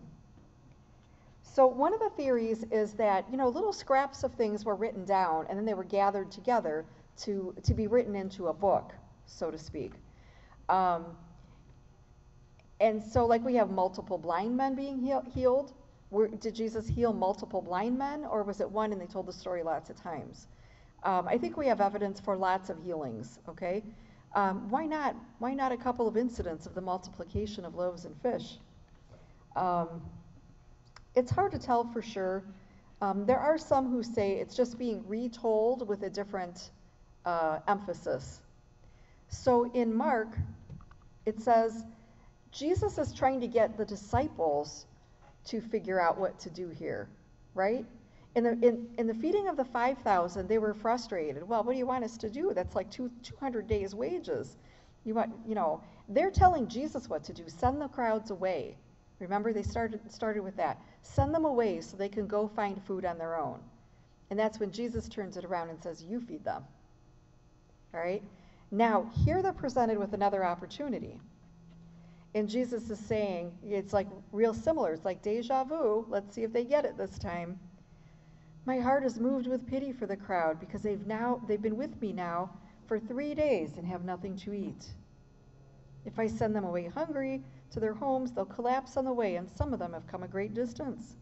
So one of the theories is that you know little scraps of things were written down and then they were gathered together to to be written into a book, so to speak. Um, and so like we have multiple blind men being heal- healed. Were, did Jesus heal multiple blind men, or was it one and they told the story lots of times? Um, I think we have evidence for lots of healings. Okay, um, why not? Why not a couple of incidents of the multiplication of loaves and fish? Um, it's hard to tell for sure. Um, there are some who say it's just being retold with a different uh, emphasis. So in Mark, it says Jesus is trying to get the disciples to figure out what to do here, right? In the, in, in the feeding of the 5,000, they were frustrated. Well, what do you want us to do? That's like two, 200 days' wages. You want, you know, they're telling Jesus what to do. Send the crowds away. Remember, they started, started with that. Send them away so they can go find food on their own. And that's when Jesus turns it around and says, You feed them. All right? Now, here they're presented with another opportunity. And Jesus is saying, it's like real similar. It's like deja vu. Let's see if they get it this time. My heart is moved with pity for the crowd because they've now they've been with me now for 3 days and have nothing to eat. If I send them away hungry to their homes, they'll collapse on the way, and some of them have come a great distance.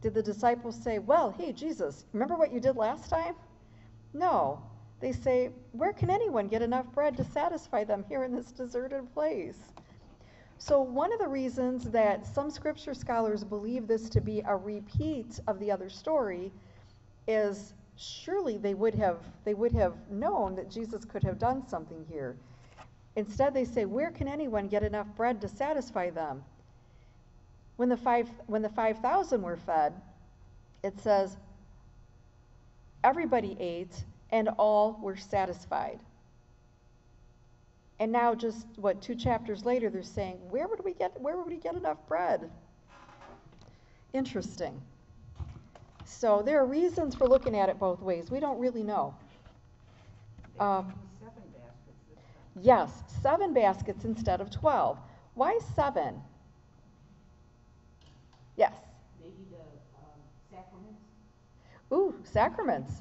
Did the disciples say, Well, hey, Jesus, remember what you did last time? No. They say, Where can anyone get enough bread to satisfy them here in this deserted place? So, one of the reasons that some scripture scholars believe this to be a repeat of the other story is surely they would have they would have known that Jesus could have done something here. Instead, they say, Where can anyone get enough bread to satisfy them? When the, five, when the 5,000 were fed, it says, Everybody ate, and all were satisfied. And now, just what, two chapters later, they're saying, Where would we get, where would we get enough bread? Interesting. So there are reasons for looking at it both ways. We don't really know. Um, Yes, seven baskets instead of 12. Why seven? Yes. Maybe the, um, sacraments? Ooh, sacraments.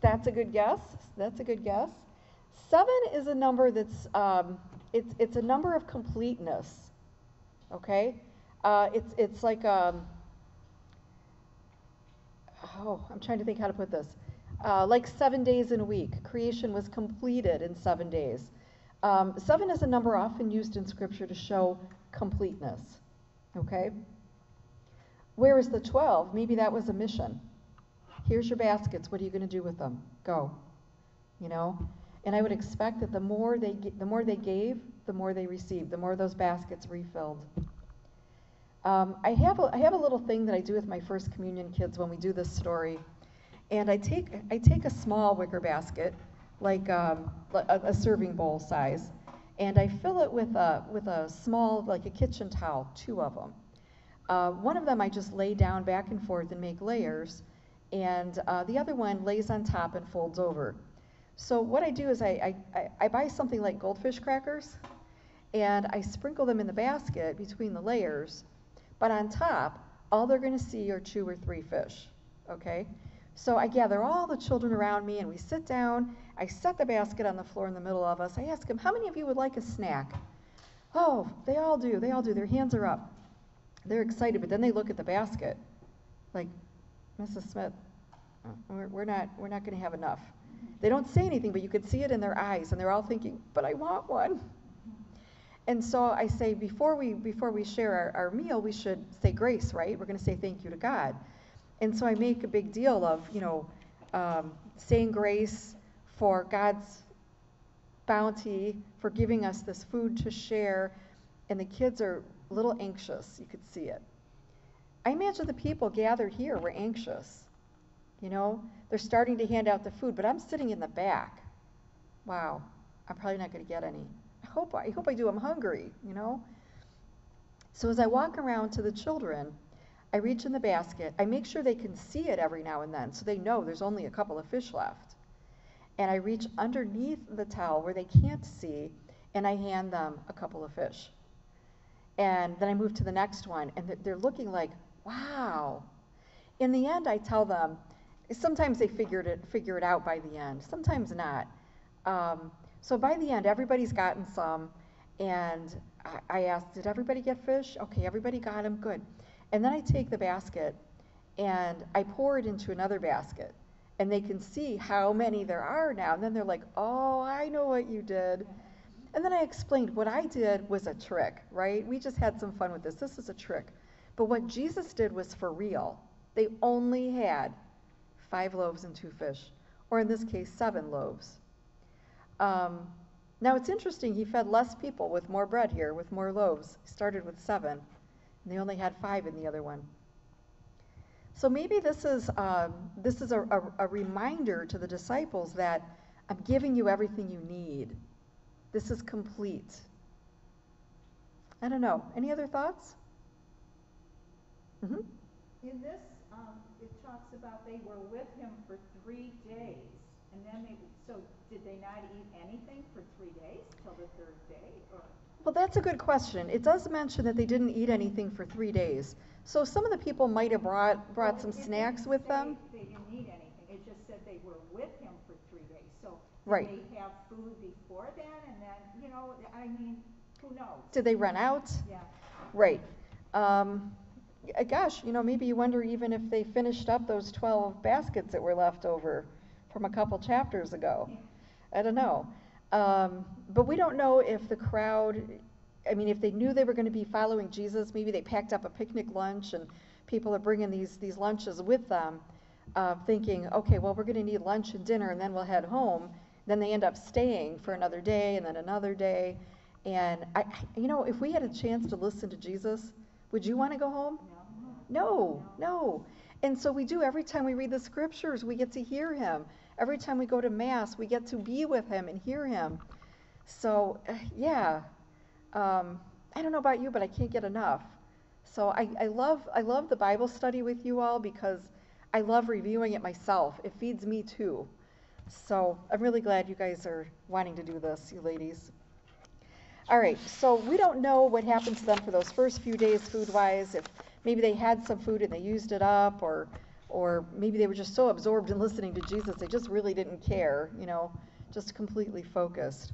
That's a good guess. That's a good guess. Seven is a number that's, um, it's, it's a number of completeness. Okay? Uh, it's, it's like, um, oh, I'm trying to think how to put this. Uh, like seven days in a week. Creation was completed in seven days. Um, seven is a number often used in Scripture to show completeness. Okay? Whereas the 12, maybe that was a mission. Here's your baskets. What are you going to do with them? Go. You know? And I would expect that the more they the more they gave, the more they received, the more those baskets refilled. Um, I have a, I have a little thing that I do with my first communion kids when we do this story, and I take I take a small wicker basket, like um, a, a serving bowl size, and I fill it with a with a small like a kitchen towel, two of them. Uh, one of them I just lay down back and forth and make layers, and uh, the other one lays on top and folds over. So what I do is I, I, I- I buy something like goldfish crackers, and I sprinkle them in the basket between the layers, but on top, all they're going to see are two or three fish. Okay? So I gather all the children around me, and we sit down. I set the basket on the floor in the middle of us. I ask them, How many of you would like a snack? Oh, they all do. They all do. Their hands are up. They're excited, but then they look at the basket like, Mrs. Smith, we're, we're not, we're not going to have enough. They don't say anything, but you could see it in their eyes, and they're all thinking, but I want one. And so I say, before we, before we share our, our meal, we should say grace, right? We're going to say thank you to God. And so I make a big deal of, you know, um, saying grace for God's bounty, for giving us this food to share. And the kids are a little anxious. You could see it. I imagine the people gathered here were anxious. You know, they're starting to hand out the food, but I'm sitting in the back. Wow, I'm probably not going to get any. I hope I hope I do. I'm hungry, you know. So as I walk around to the children, I reach in the basket. I make sure they can see it every now and then so they know there's only a couple of fish left. And I reach underneath the towel where they can't see and I hand them a couple of fish. And then I move to the next one and they're- looking like, "Wow." In the end I tell them sometimes they figured it figure it out by the end, sometimes not. Um, so by the end, everybody's gotten some, and I, I asked, did everybody get fish? Okay, everybody got them, good. And then I take the basket and I pour it into another basket, and they can see how many there are now. And then they're like, oh, I know what you did. And then I explained what I did was a trick, right? We just had some fun with this. This is a trick. But what Jesus did was for real. They only had five loaves and two fish, or in this case, seven loaves. Um, now it's interesting, he fed less people with more bread here, with more loaves. He started with seven, and they only had five in the other one. So maybe this is, um, this is a, a, a reminder to the disciples that I'm giving you everything you need. This is complete. I don't know. Any other thoughts? hmm In this, um, it talks about they were with him for three days, and then they, so did they not eat anything for three days till the third day? Well, that's a good question. It does mention that they didn't eat anything for three days. So some of the people might have brought, brought some snacks with them. They didn't eat anything, it just said they were with him for three days, so. Right. Did they have food before then, and then, you know, I mean, who knows? Did they run out? Yeah, Right. Um, y- gosh, you know, maybe you wonder even if they finished up those 12 baskets that were left over from a couple chapters ago. I don't know. Um, but we don't know if the crowd, I mean, if they knew they were going to be following Jesus, maybe they packed up a picnic lunch and people are bringing these, these lunches with them, uh, thinking, okay, well, we're going to need lunch and dinner and then we'll head home. Then they end up staying for another day and then another day. And, I, you know, if we had a chance to listen to Jesus, would you want to go home? no, No, no. And so we do every time we read the scriptures, we get to hear him. Every time we go to Mass, we get to be with him and hear him. So, uh, yeah. Um, I don't know about you, but I can't get enough. So I, I love I love the Bible study with you all because I love reviewing it myself. It feeds me too. So I'm really glad you guys are wanting to do this, you ladies. All right, so we don't know what happened to them for those first few days food-wise, if maybe they had some food and they used it up, or, or maybe they were just so absorbed in listening to Jesus, they just really didn't care, you know, just completely focused.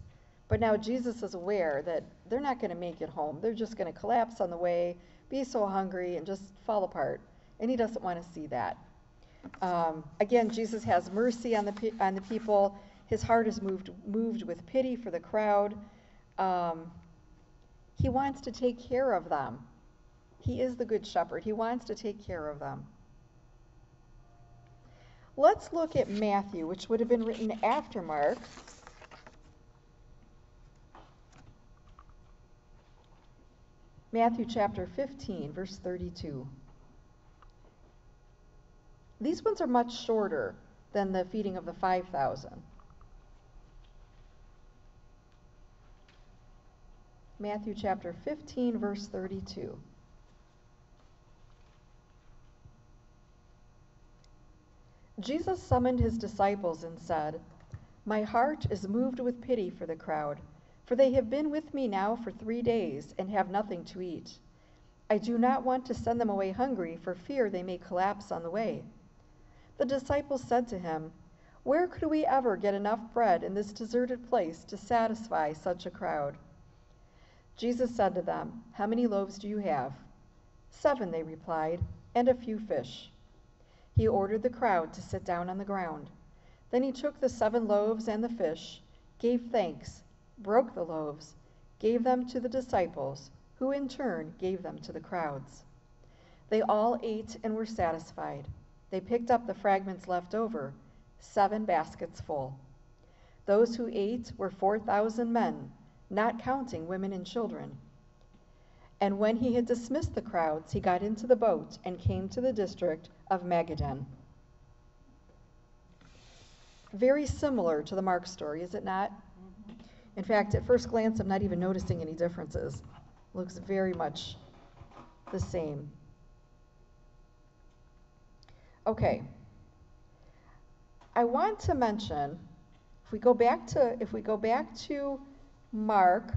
But now Jesus is aware that they're not going to make it home. They're just going to collapse on the way, be so hungry, and just fall apart. And he doesn't want to see that. Um, again, Jesus has mercy on the, on the people. His heart is moved, moved with pity for the crowd. Um, he wants to take care of them. He is the Good Shepherd. He wants to take care of them. Let's look at Matthew, which would have been written after Mark. Matthew chapter 15, verse 32. These ones are much shorter than the feeding of the 5,000. Matthew chapter 15, verse 32. Jesus summoned his disciples and said, My heart is moved with pity for the crowd, for they have been with me now for three days and have nothing to eat. I do not want to send them away hungry for fear they may collapse on the way. The disciples said to him, Where could we ever get enough bread in this deserted place to satisfy such a crowd? Jesus said to them, How many loaves do you have? Seven, they replied, and a few fish. He ordered the crowd to sit down on the ground. Then he took the seven loaves and the fish, gave thanks, broke the loaves, gave them to the disciples, who in turn gave them to the crowds. They all ate and were satisfied. They picked up the fragments left over, seven baskets full. Those who ate were 4,000 men not counting women and children. And when he had dismissed the crowds, he got into the boat and came to the district of Magadan. Very similar to the Mark story, is it not? Mm-hmm. In fact, at first glance, I'm not even noticing any differences. Looks very much the same. Okay. I want to mention if we go back to if we go back to Mark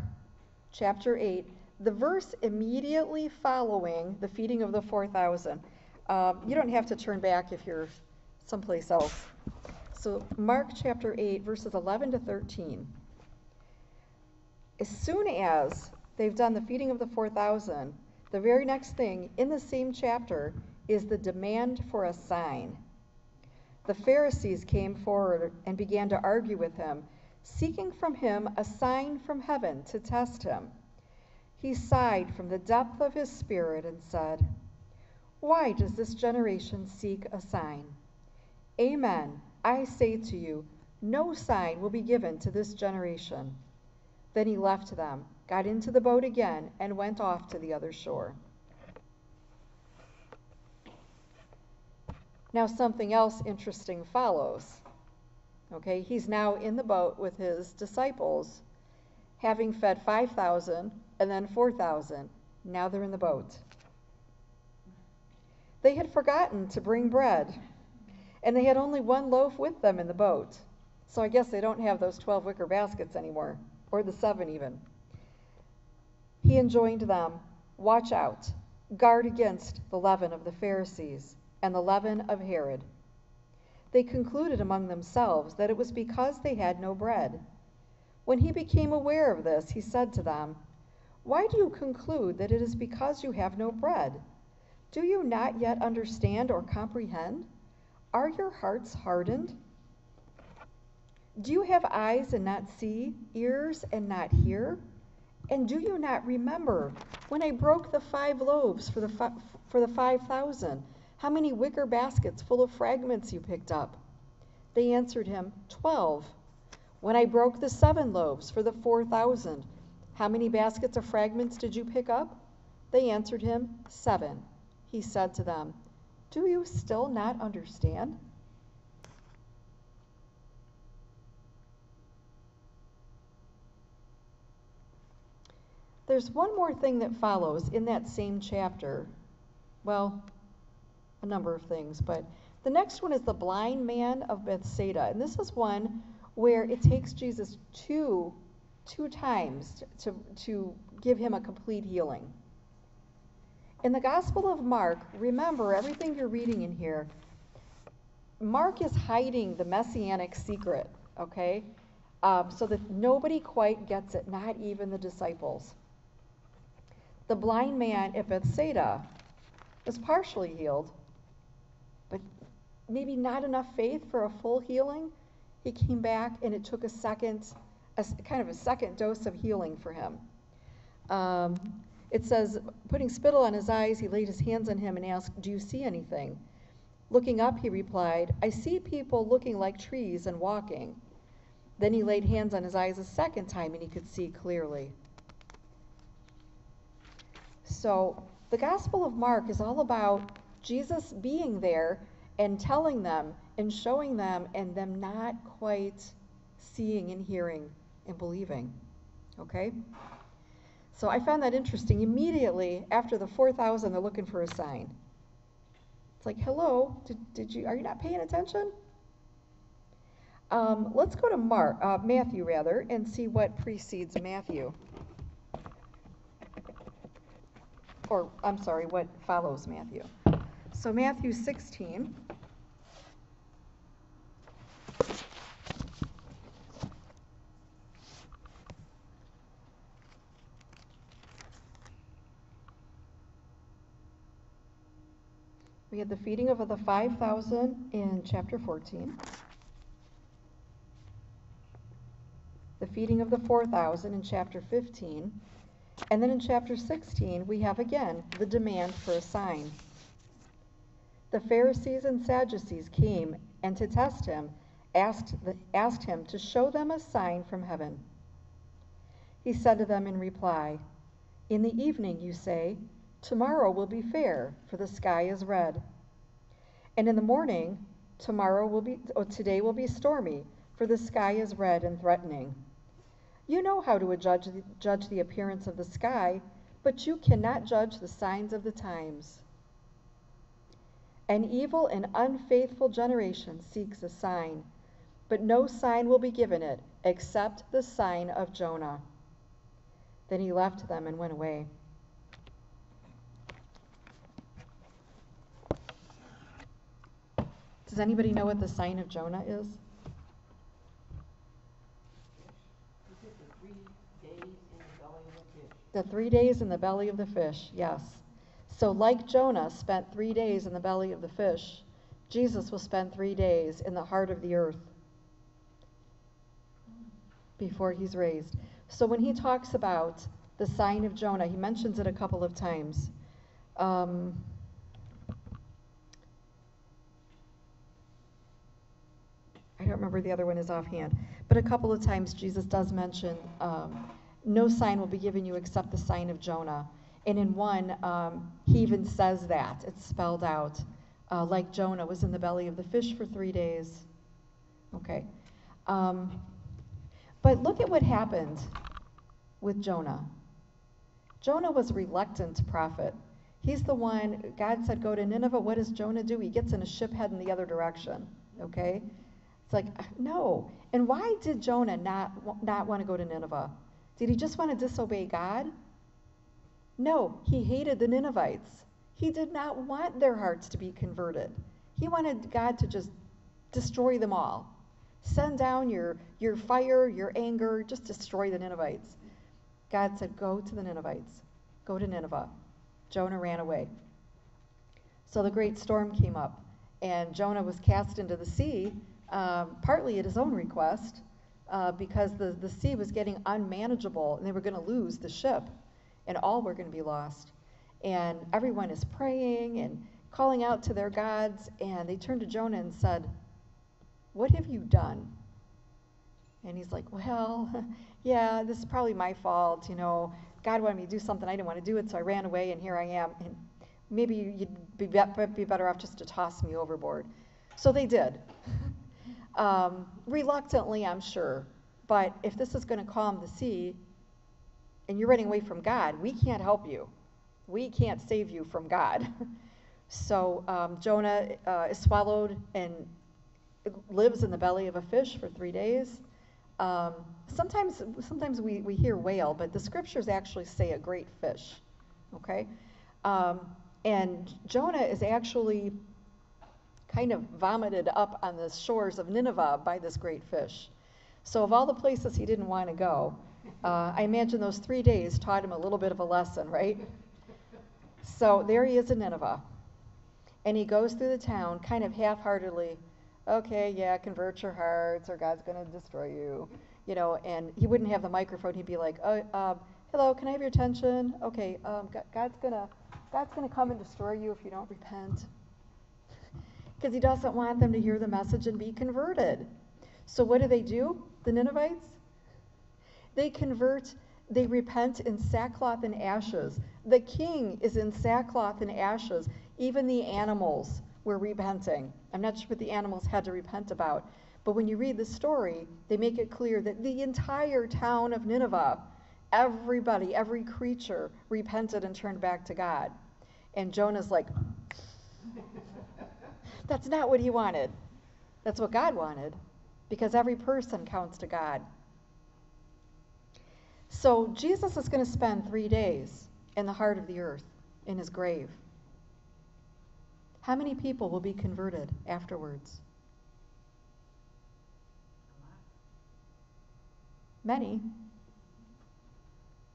chapter 8, the verse immediately following the feeding of the 4,000. Um, you don't have to turn back if you're someplace else. So, Mark chapter 8, verses 11 to 13. As soon as they've done the feeding of the 4,000, the very next thing in the same chapter is the demand for a sign. The Pharisees came forward and began to argue with him seeking from him a sign from heaven to test him. He sighed from the depth of his spirit and said, Why does this generation seek a sign? Amen. I say to you, no sign will be given to this generation. Then he left them, got into the boat again, and went off to the other shore. Now, something else interesting follows. Okay, he's now in the boat with his disciples, having fed 5,000 and then 4,000. Now they're in the boat. They had forgotten to bring bread, and they had only one loaf with them in the boat. So I guess they don't have those 12 wicker baskets anymore, or the seven even. He enjoined them Watch out, guard against the leaven of the Pharisees and the leaven of Herod. They concluded among themselves that it was because they had no bread. When he became aware of this, he said to them, Why do you conclude that it is because you have no bread? Do you not yet understand or comprehend? Are your hearts hardened? Do you have eyes and not see, ears and not hear? And do you not remember when I broke the five loaves for the, fi- for the five thousand? How many wicker baskets full of fragments you picked up? They answered him, Twelve. When I broke the seven loaves for the four thousand, how many baskets of fragments did you pick up? They answered him, Seven. He said to them, Do you still not understand? There's one more thing that follows in that same chapter. Well, a number of things, but the next one is the blind man of Bethsaida. And this is one where it takes Jesus two, two times to, to give him a complete healing. In the Gospel of Mark, remember everything you're reading in here, Mark is hiding the messianic secret, okay? Um, so that nobody quite gets it, not even the disciples. The blind man at Bethsaida was partially healed, but maybe not enough faith for a full healing. He came back and it took a second, a kind of a second dose of healing for him. Um, it says, putting spittle on his eyes, he laid his hands on him and asked, Do you see anything? Looking up, he replied, I see people looking like trees and walking. Then he laid hands on his eyes a second time and he could see clearly. So, the Gospel of Mark is all about Jesus being there and telling them and showing them and them not quite seeing and hearing and believing. Okay? So I found that interesting. Immediately after the 4,000, they're looking for a sign. It's like, hello, did, did you, are you not paying attention? Um, let's go to Mark, uh, Matthew rather, and see what precedes Matthew. Or, I'm sorry, what follows Matthew. So Matthew 16. We had the feeding of the 5,000 in chapter 14. The feeding of the 4,000 in chapter 15. And then in chapter 16, we have again the demand for a sign. The Pharisees and Sadducees came and to test him, asked, the, asked him to show them a sign from heaven. He said to them in reply, In the evening, you say, Tomorrow will be fair, for the sky is red. And in the morning, tomorrow will be, or today will be stormy, for the sky is red and threatening. You know how to judge the, judge the appearance of the sky, but you cannot judge the signs of the times. An evil and unfaithful generation seeks a sign, but no sign will be given it except the sign of Jonah. Then he left them and went away. Does anybody know what the sign of Jonah is? Is the three days in the belly of the fish? The three days in the belly of the fish, yes. So, like Jonah spent three days in the belly of the fish, Jesus will spend three days in the heart of the earth before he's raised. So, when he talks about the sign of Jonah, he mentions it a couple of times. Um, I don't remember the other one is offhand, but a couple of times Jesus does mention um, no sign will be given you except the sign of Jonah. And in one, um, he even says that. It's spelled out. Uh, like Jonah was in the belly of the fish for three days. Okay. Um, but look at what happened with Jonah. Jonah was a reluctant prophet. He's the one, God said, go to Nineveh. What does Jonah do? He gets in a ship heading the other direction. Okay? It's like, uh, no. And why did Jonah not, not want to go to Nineveh? Did he just want to disobey God? No, he hated the Ninevites. He did not want their hearts to be converted. He wanted God to just destroy them all. Send down your, your fire, your anger, just destroy the Ninevites. God said, Go to the Ninevites. Go to Nineveh. Jonah ran away. So the great storm came up, and Jonah was cast into the sea, um, partly at his own request, uh, because the, the sea was getting unmanageable and they were going to lose the ship and all were going to be lost. And everyone is praying and calling out to their gods, and they turned to Jonah and said, What have you done? And he's like, Well, yeah, this is probably my fault. You know, God wanted me to do something. I didn't want to do it, so I ran away, and here I am. And maybe you'd be, be better off just to toss me overboard. So they did. Um, reluctantly, I'm sure. But if this is going to calm the sea and you're running away from God, we can't help you. We can't save you from God. so um, Jonah uh, is swallowed and lives in the belly of a fish for three days. Um, sometimes, sometimes we, we hear whale, but the scriptures actually say a great fish. Okay, um, and Jonah is actually kind of vomited up on the shores of Nineveh by this great fish. So, of all the places he didn't want to go, uh, I imagine those three days taught him a little bit of a lesson, right? So, there he is in Nineveh. And he goes through the town kind of half heartedly, okay, yeah, convert your hearts or God's going to destroy you. You know, and he wouldn't have the microphone. He'd be like, oh, um, hello, can I have your attention? Okay, um, God's going to God's going to come and destroy you if you don't repent. Because he doesn't want them to hear the message and be converted. So what do they do, the Ninevites? They convert, they repent in sackcloth and ashes. The king is in sackcloth and ashes. Even the animals were repenting. I'm not sure what the animals had to repent about. But when you read the story, they make it clear that the entire town of Nineveh, everybody, every creature repented and turned back to God. And Jonah's like, that's not what he wanted. That's what God wanted, because every person counts to God. So Jesus is going to spend three days in the heart of the earth, in his grave. How many people will be converted afterwards? Many.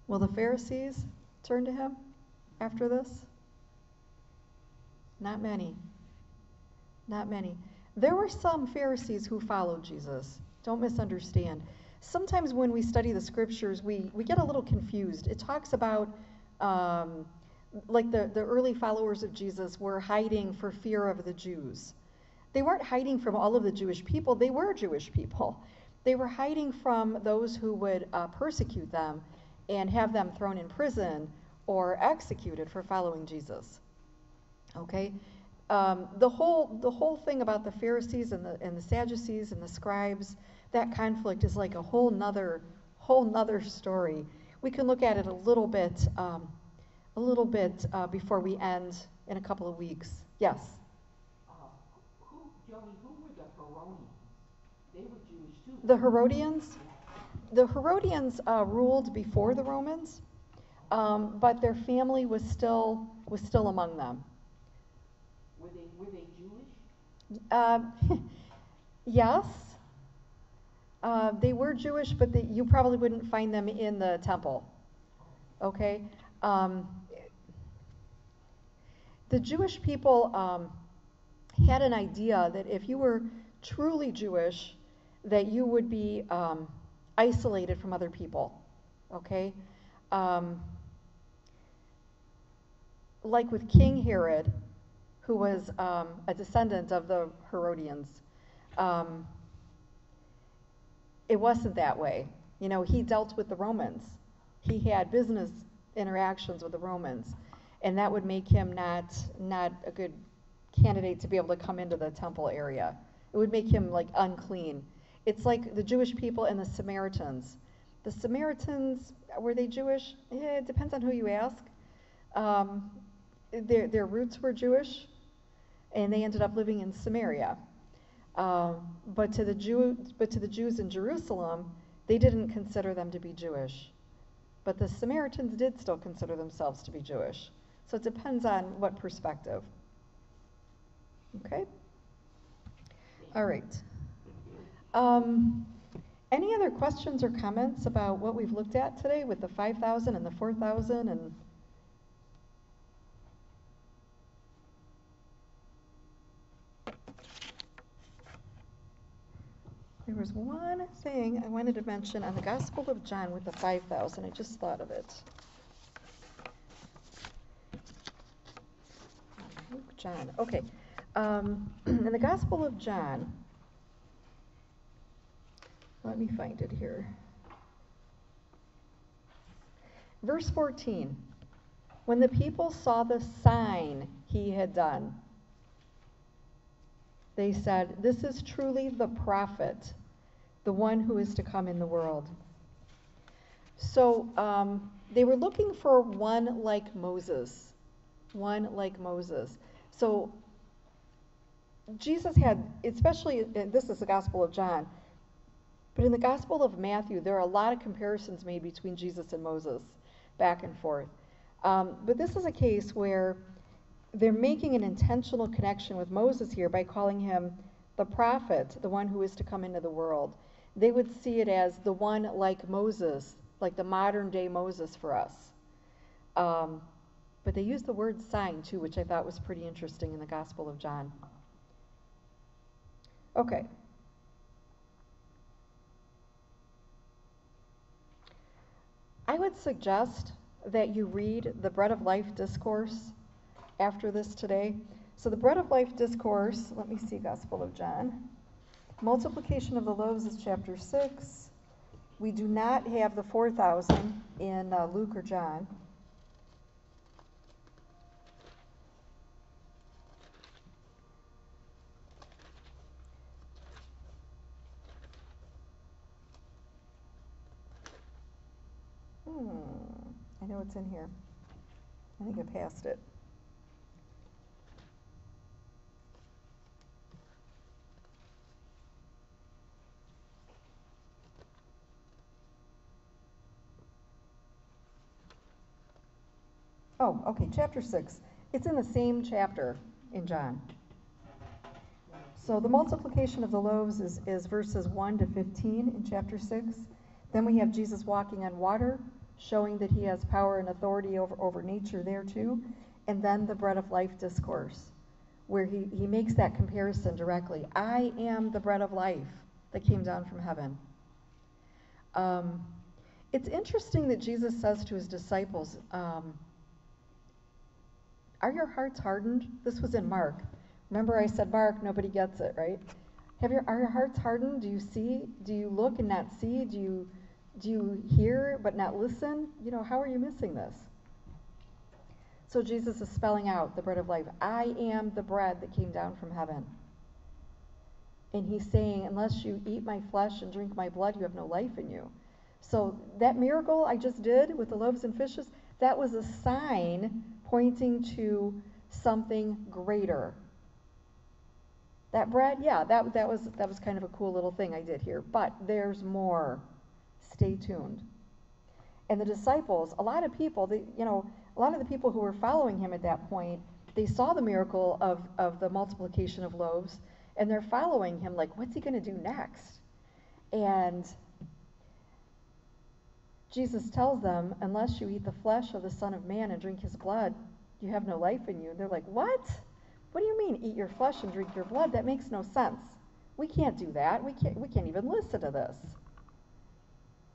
Will the Pharisees turn to him after this? Not many. Not many. There were some Pharisees who followed Jesus. Don't misunderstand. Sometimes when we study the scriptures, we, we get a little confused. It talks about, um, like, the, the early followers of Jesus were hiding for fear of the Jews. They weren't hiding from all of the Jewish people, they were Jewish people. They were hiding from those who would uh, persecute them and have them thrown in prison or executed for following Jesus. Okay? Um, the whole the whole thing about the Pharisees and the and the Sadducees and the scribes, that conflict is like a whole nother whole nother story. We can look at it a little bit um, a little bit uh, before we end in a couple of weeks. Yes. Who, were the Heronians? They were Jewish too. The Herodians. The Herodians uh, ruled before the Romans, um, but their family was still was still among them. They, were they Jewish? Um, yes. Uh, they were Jewish, but you probably wouldn't find them in the temple. Okay? Um, the Jewish people um, had an idea that if you were truly Jewish, that you would be um, isolated from other people. Okay? Um, like with King Herod, who was um, a descendant of the Herodians. Um, it wasn't that way. You know, he dealt with the Romans. He had business interactions with the Romans, and that would make him not not a good candidate to be able to come into the temple area. It would make him like unclean. It's like the Jewish people and the Samaritans. The Samaritans were they Jewish? Yeah, it depends on who you ask. Um, their their roots were Jewish, and they ended up living in Samaria. Um, but to the Jew, but to the Jews in Jerusalem, they didn't consider them to be Jewish. But the Samaritans did still consider themselves to be Jewish. So it depends on what perspective. Okay? All right. Um, any other questions or comments about what we've looked at today with the 5,000 and the 4,000 and There was one thing I wanted to mention on the Gospel of John with the 5,000. I just thought of it. John. Okay. Um, in the Gospel of John, let me find it here. Verse 14. When the people saw the sign he had done, they said, This is truly the prophet, the one who is to come in the world. So um, they were looking for one like Moses, one like Moses. So Jesus had, especially, this is the Gospel of John, but in the Gospel of Matthew, there are a lot of comparisons made between Jesus and Moses, back and forth. Um, but this is a case where they're making an intentional connection with Moses here by calling him the prophet, the one who is to come into the world. They would see it as the one like Moses, like the modern day Moses for us. Um, but they use the word sign too, which I thought was pretty interesting in the Gospel of John. Okay. I would suggest that you read the Bread of Life discourse after this today. So, the Bread of Life discourse, let me see, Gospel of John. Multiplication of the loaves is chapter 6. We do not have the 4,000 in uh, Luke or John. Hmm, I know it's in here. I think I passed it. Oh, okay, chapter six. It's in the same chapter in John. So the multiplication of the loaves is, is verses 1 to 15 in chapter 6. Then we have Jesus walking on water, showing that he has power and authority over, over nature there too. And then the bread of life discourse, where he, he makes that comparison directly. I am the bread of life that came down from heaven. Um, it's interesting that Jesus says to his disciples, um, Are your hearts hardened? This was in Mark. Remember, I said, Mark, nobody gets it, right? Have your, are your hearts hardened? Do you see? Do you look and not see? Do you, do you hear but not listen? You know, how are you missing this? So Jesus is spelling out the bread of life. I am the bread that came down from heaven. And he's saying, unless you eat my flesh and drink my blood, you have no life in you. So that miracle I just did with the loaves and fishes, that was a sign pointing to something greater. That bread, yeah, that, that was that was kind of a cool little thing I did here. But there's more. Stay tuned. And the disciples, a lot of people, they, you know, a lot of the people who were following him at that point, they saw the miracle of, of the multiplication of loaves, and they're following him like, what's he going to do next? And Jesus tells them, unless you eat the flesh of the Son of Man and drink his blood, you have no life in you. They're like, what? What do you mean, eat your flesh and drink your blood? That makes no sense. We can't do that. We can't, we can't even listen to this.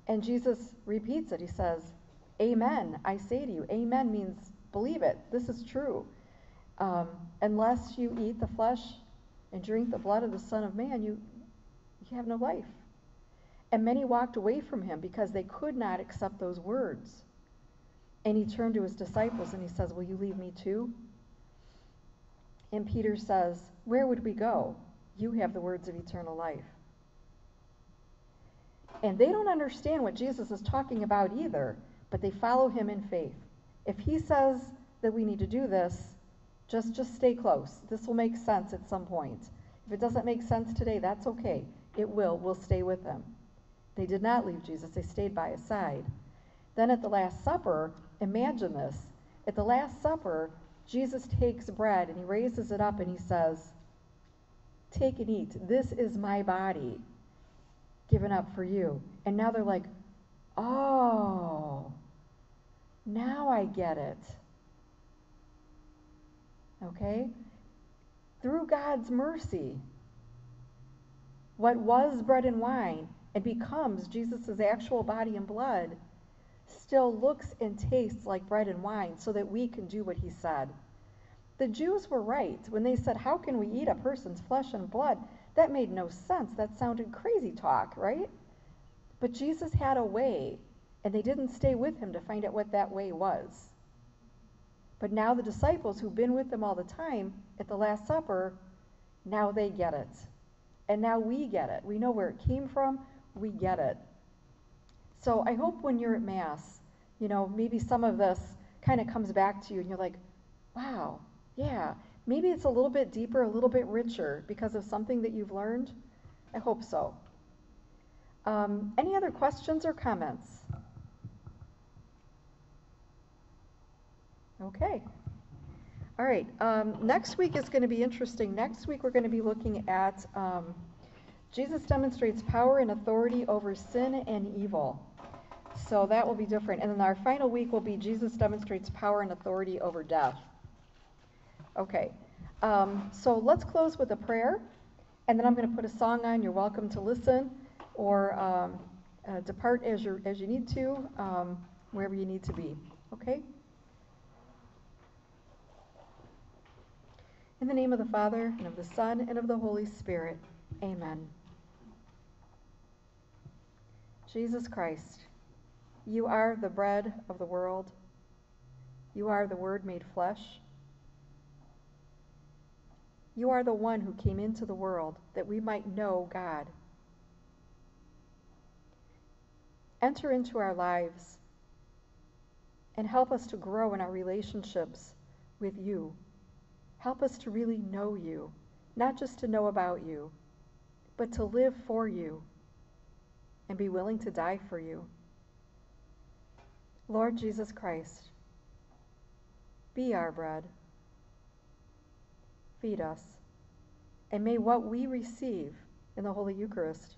And Jesus repeats it. He says, Amen, I say to you. Amen means believe it. This is true. Um, unless you eat the flesh and drink the blood of the Son of Man, you, you have no life. And many walked away from him because they could not accept those words. And he turned to his disciples and he says, Will you leave me too? And Peter says, Where would we go? You have the words of eternal life. And they don't understand what Jesus is talking about either, but they follow him in faith. If he says that we need to do this, just just stay close. This will make sense at some point. If it doesn't make sense today, that's okay. It will. We'll stay with him. They did not leave Jesus. They stayed by his side. Then at the last supper, imagine this. At the last supper, Jesus takes bread and he raises it up and he says, "Take and eat. This is my body." given up for you. And now they're like, oh, now I get it. Okay? Through God's mercy, what was bread and wine and becomes Jesus' actual body and blood still looks and tastes like bread and wine so that we can do what he said. The Jews were right when they said, How can we eat a person's flesh and blood? That made no sense. That sounded crazy talk, right? But Jesus had a way, and they didn't stay with him to find out what that way was. But now the disciples who've been with him all the time at the Last Supper, now they get it. And now we get it. We know where it came from, we get it. So I hope when you're at Mass, you know, maybe some of this kind of comes back to you and you're like, wow, yeah, maybe it's a little bit deeper, a little bit richer because of something that you've learned. I hope so. Um, any other questions or comments? Okay. All right. Um, next week is going to be interesting. Next week we're going to be looking at um, Jesus demonstrates power and authority over sin and evil. So that will be different. And then our final week will be Jesus demonstrates power and authority over death. Okay. Um, so let's close with a prayer, And then I'm going to put a song on. You're welcome to listen or um, uh, depart as, you as you need to, um, wherever you need to be. Okay? In the name of the Father, and of the Son, and of the Holy Spirit. Amen. Jesus Christ, you are the bread of the world. You are the Word made flesh. You are the one who came into the world that we might know God. Enter into our lives and help us to grow in our relationships with you. Help us to really know you, not just to know about you, but to live for you and be willing to die for you. Lord Jesus Christ, be our bread. Feed us. And may what we receive in the Holy Eucharist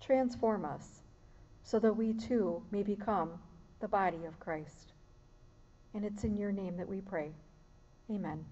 transform us so that we too may become the body of Christ. And it's in your name that we pray. Amen.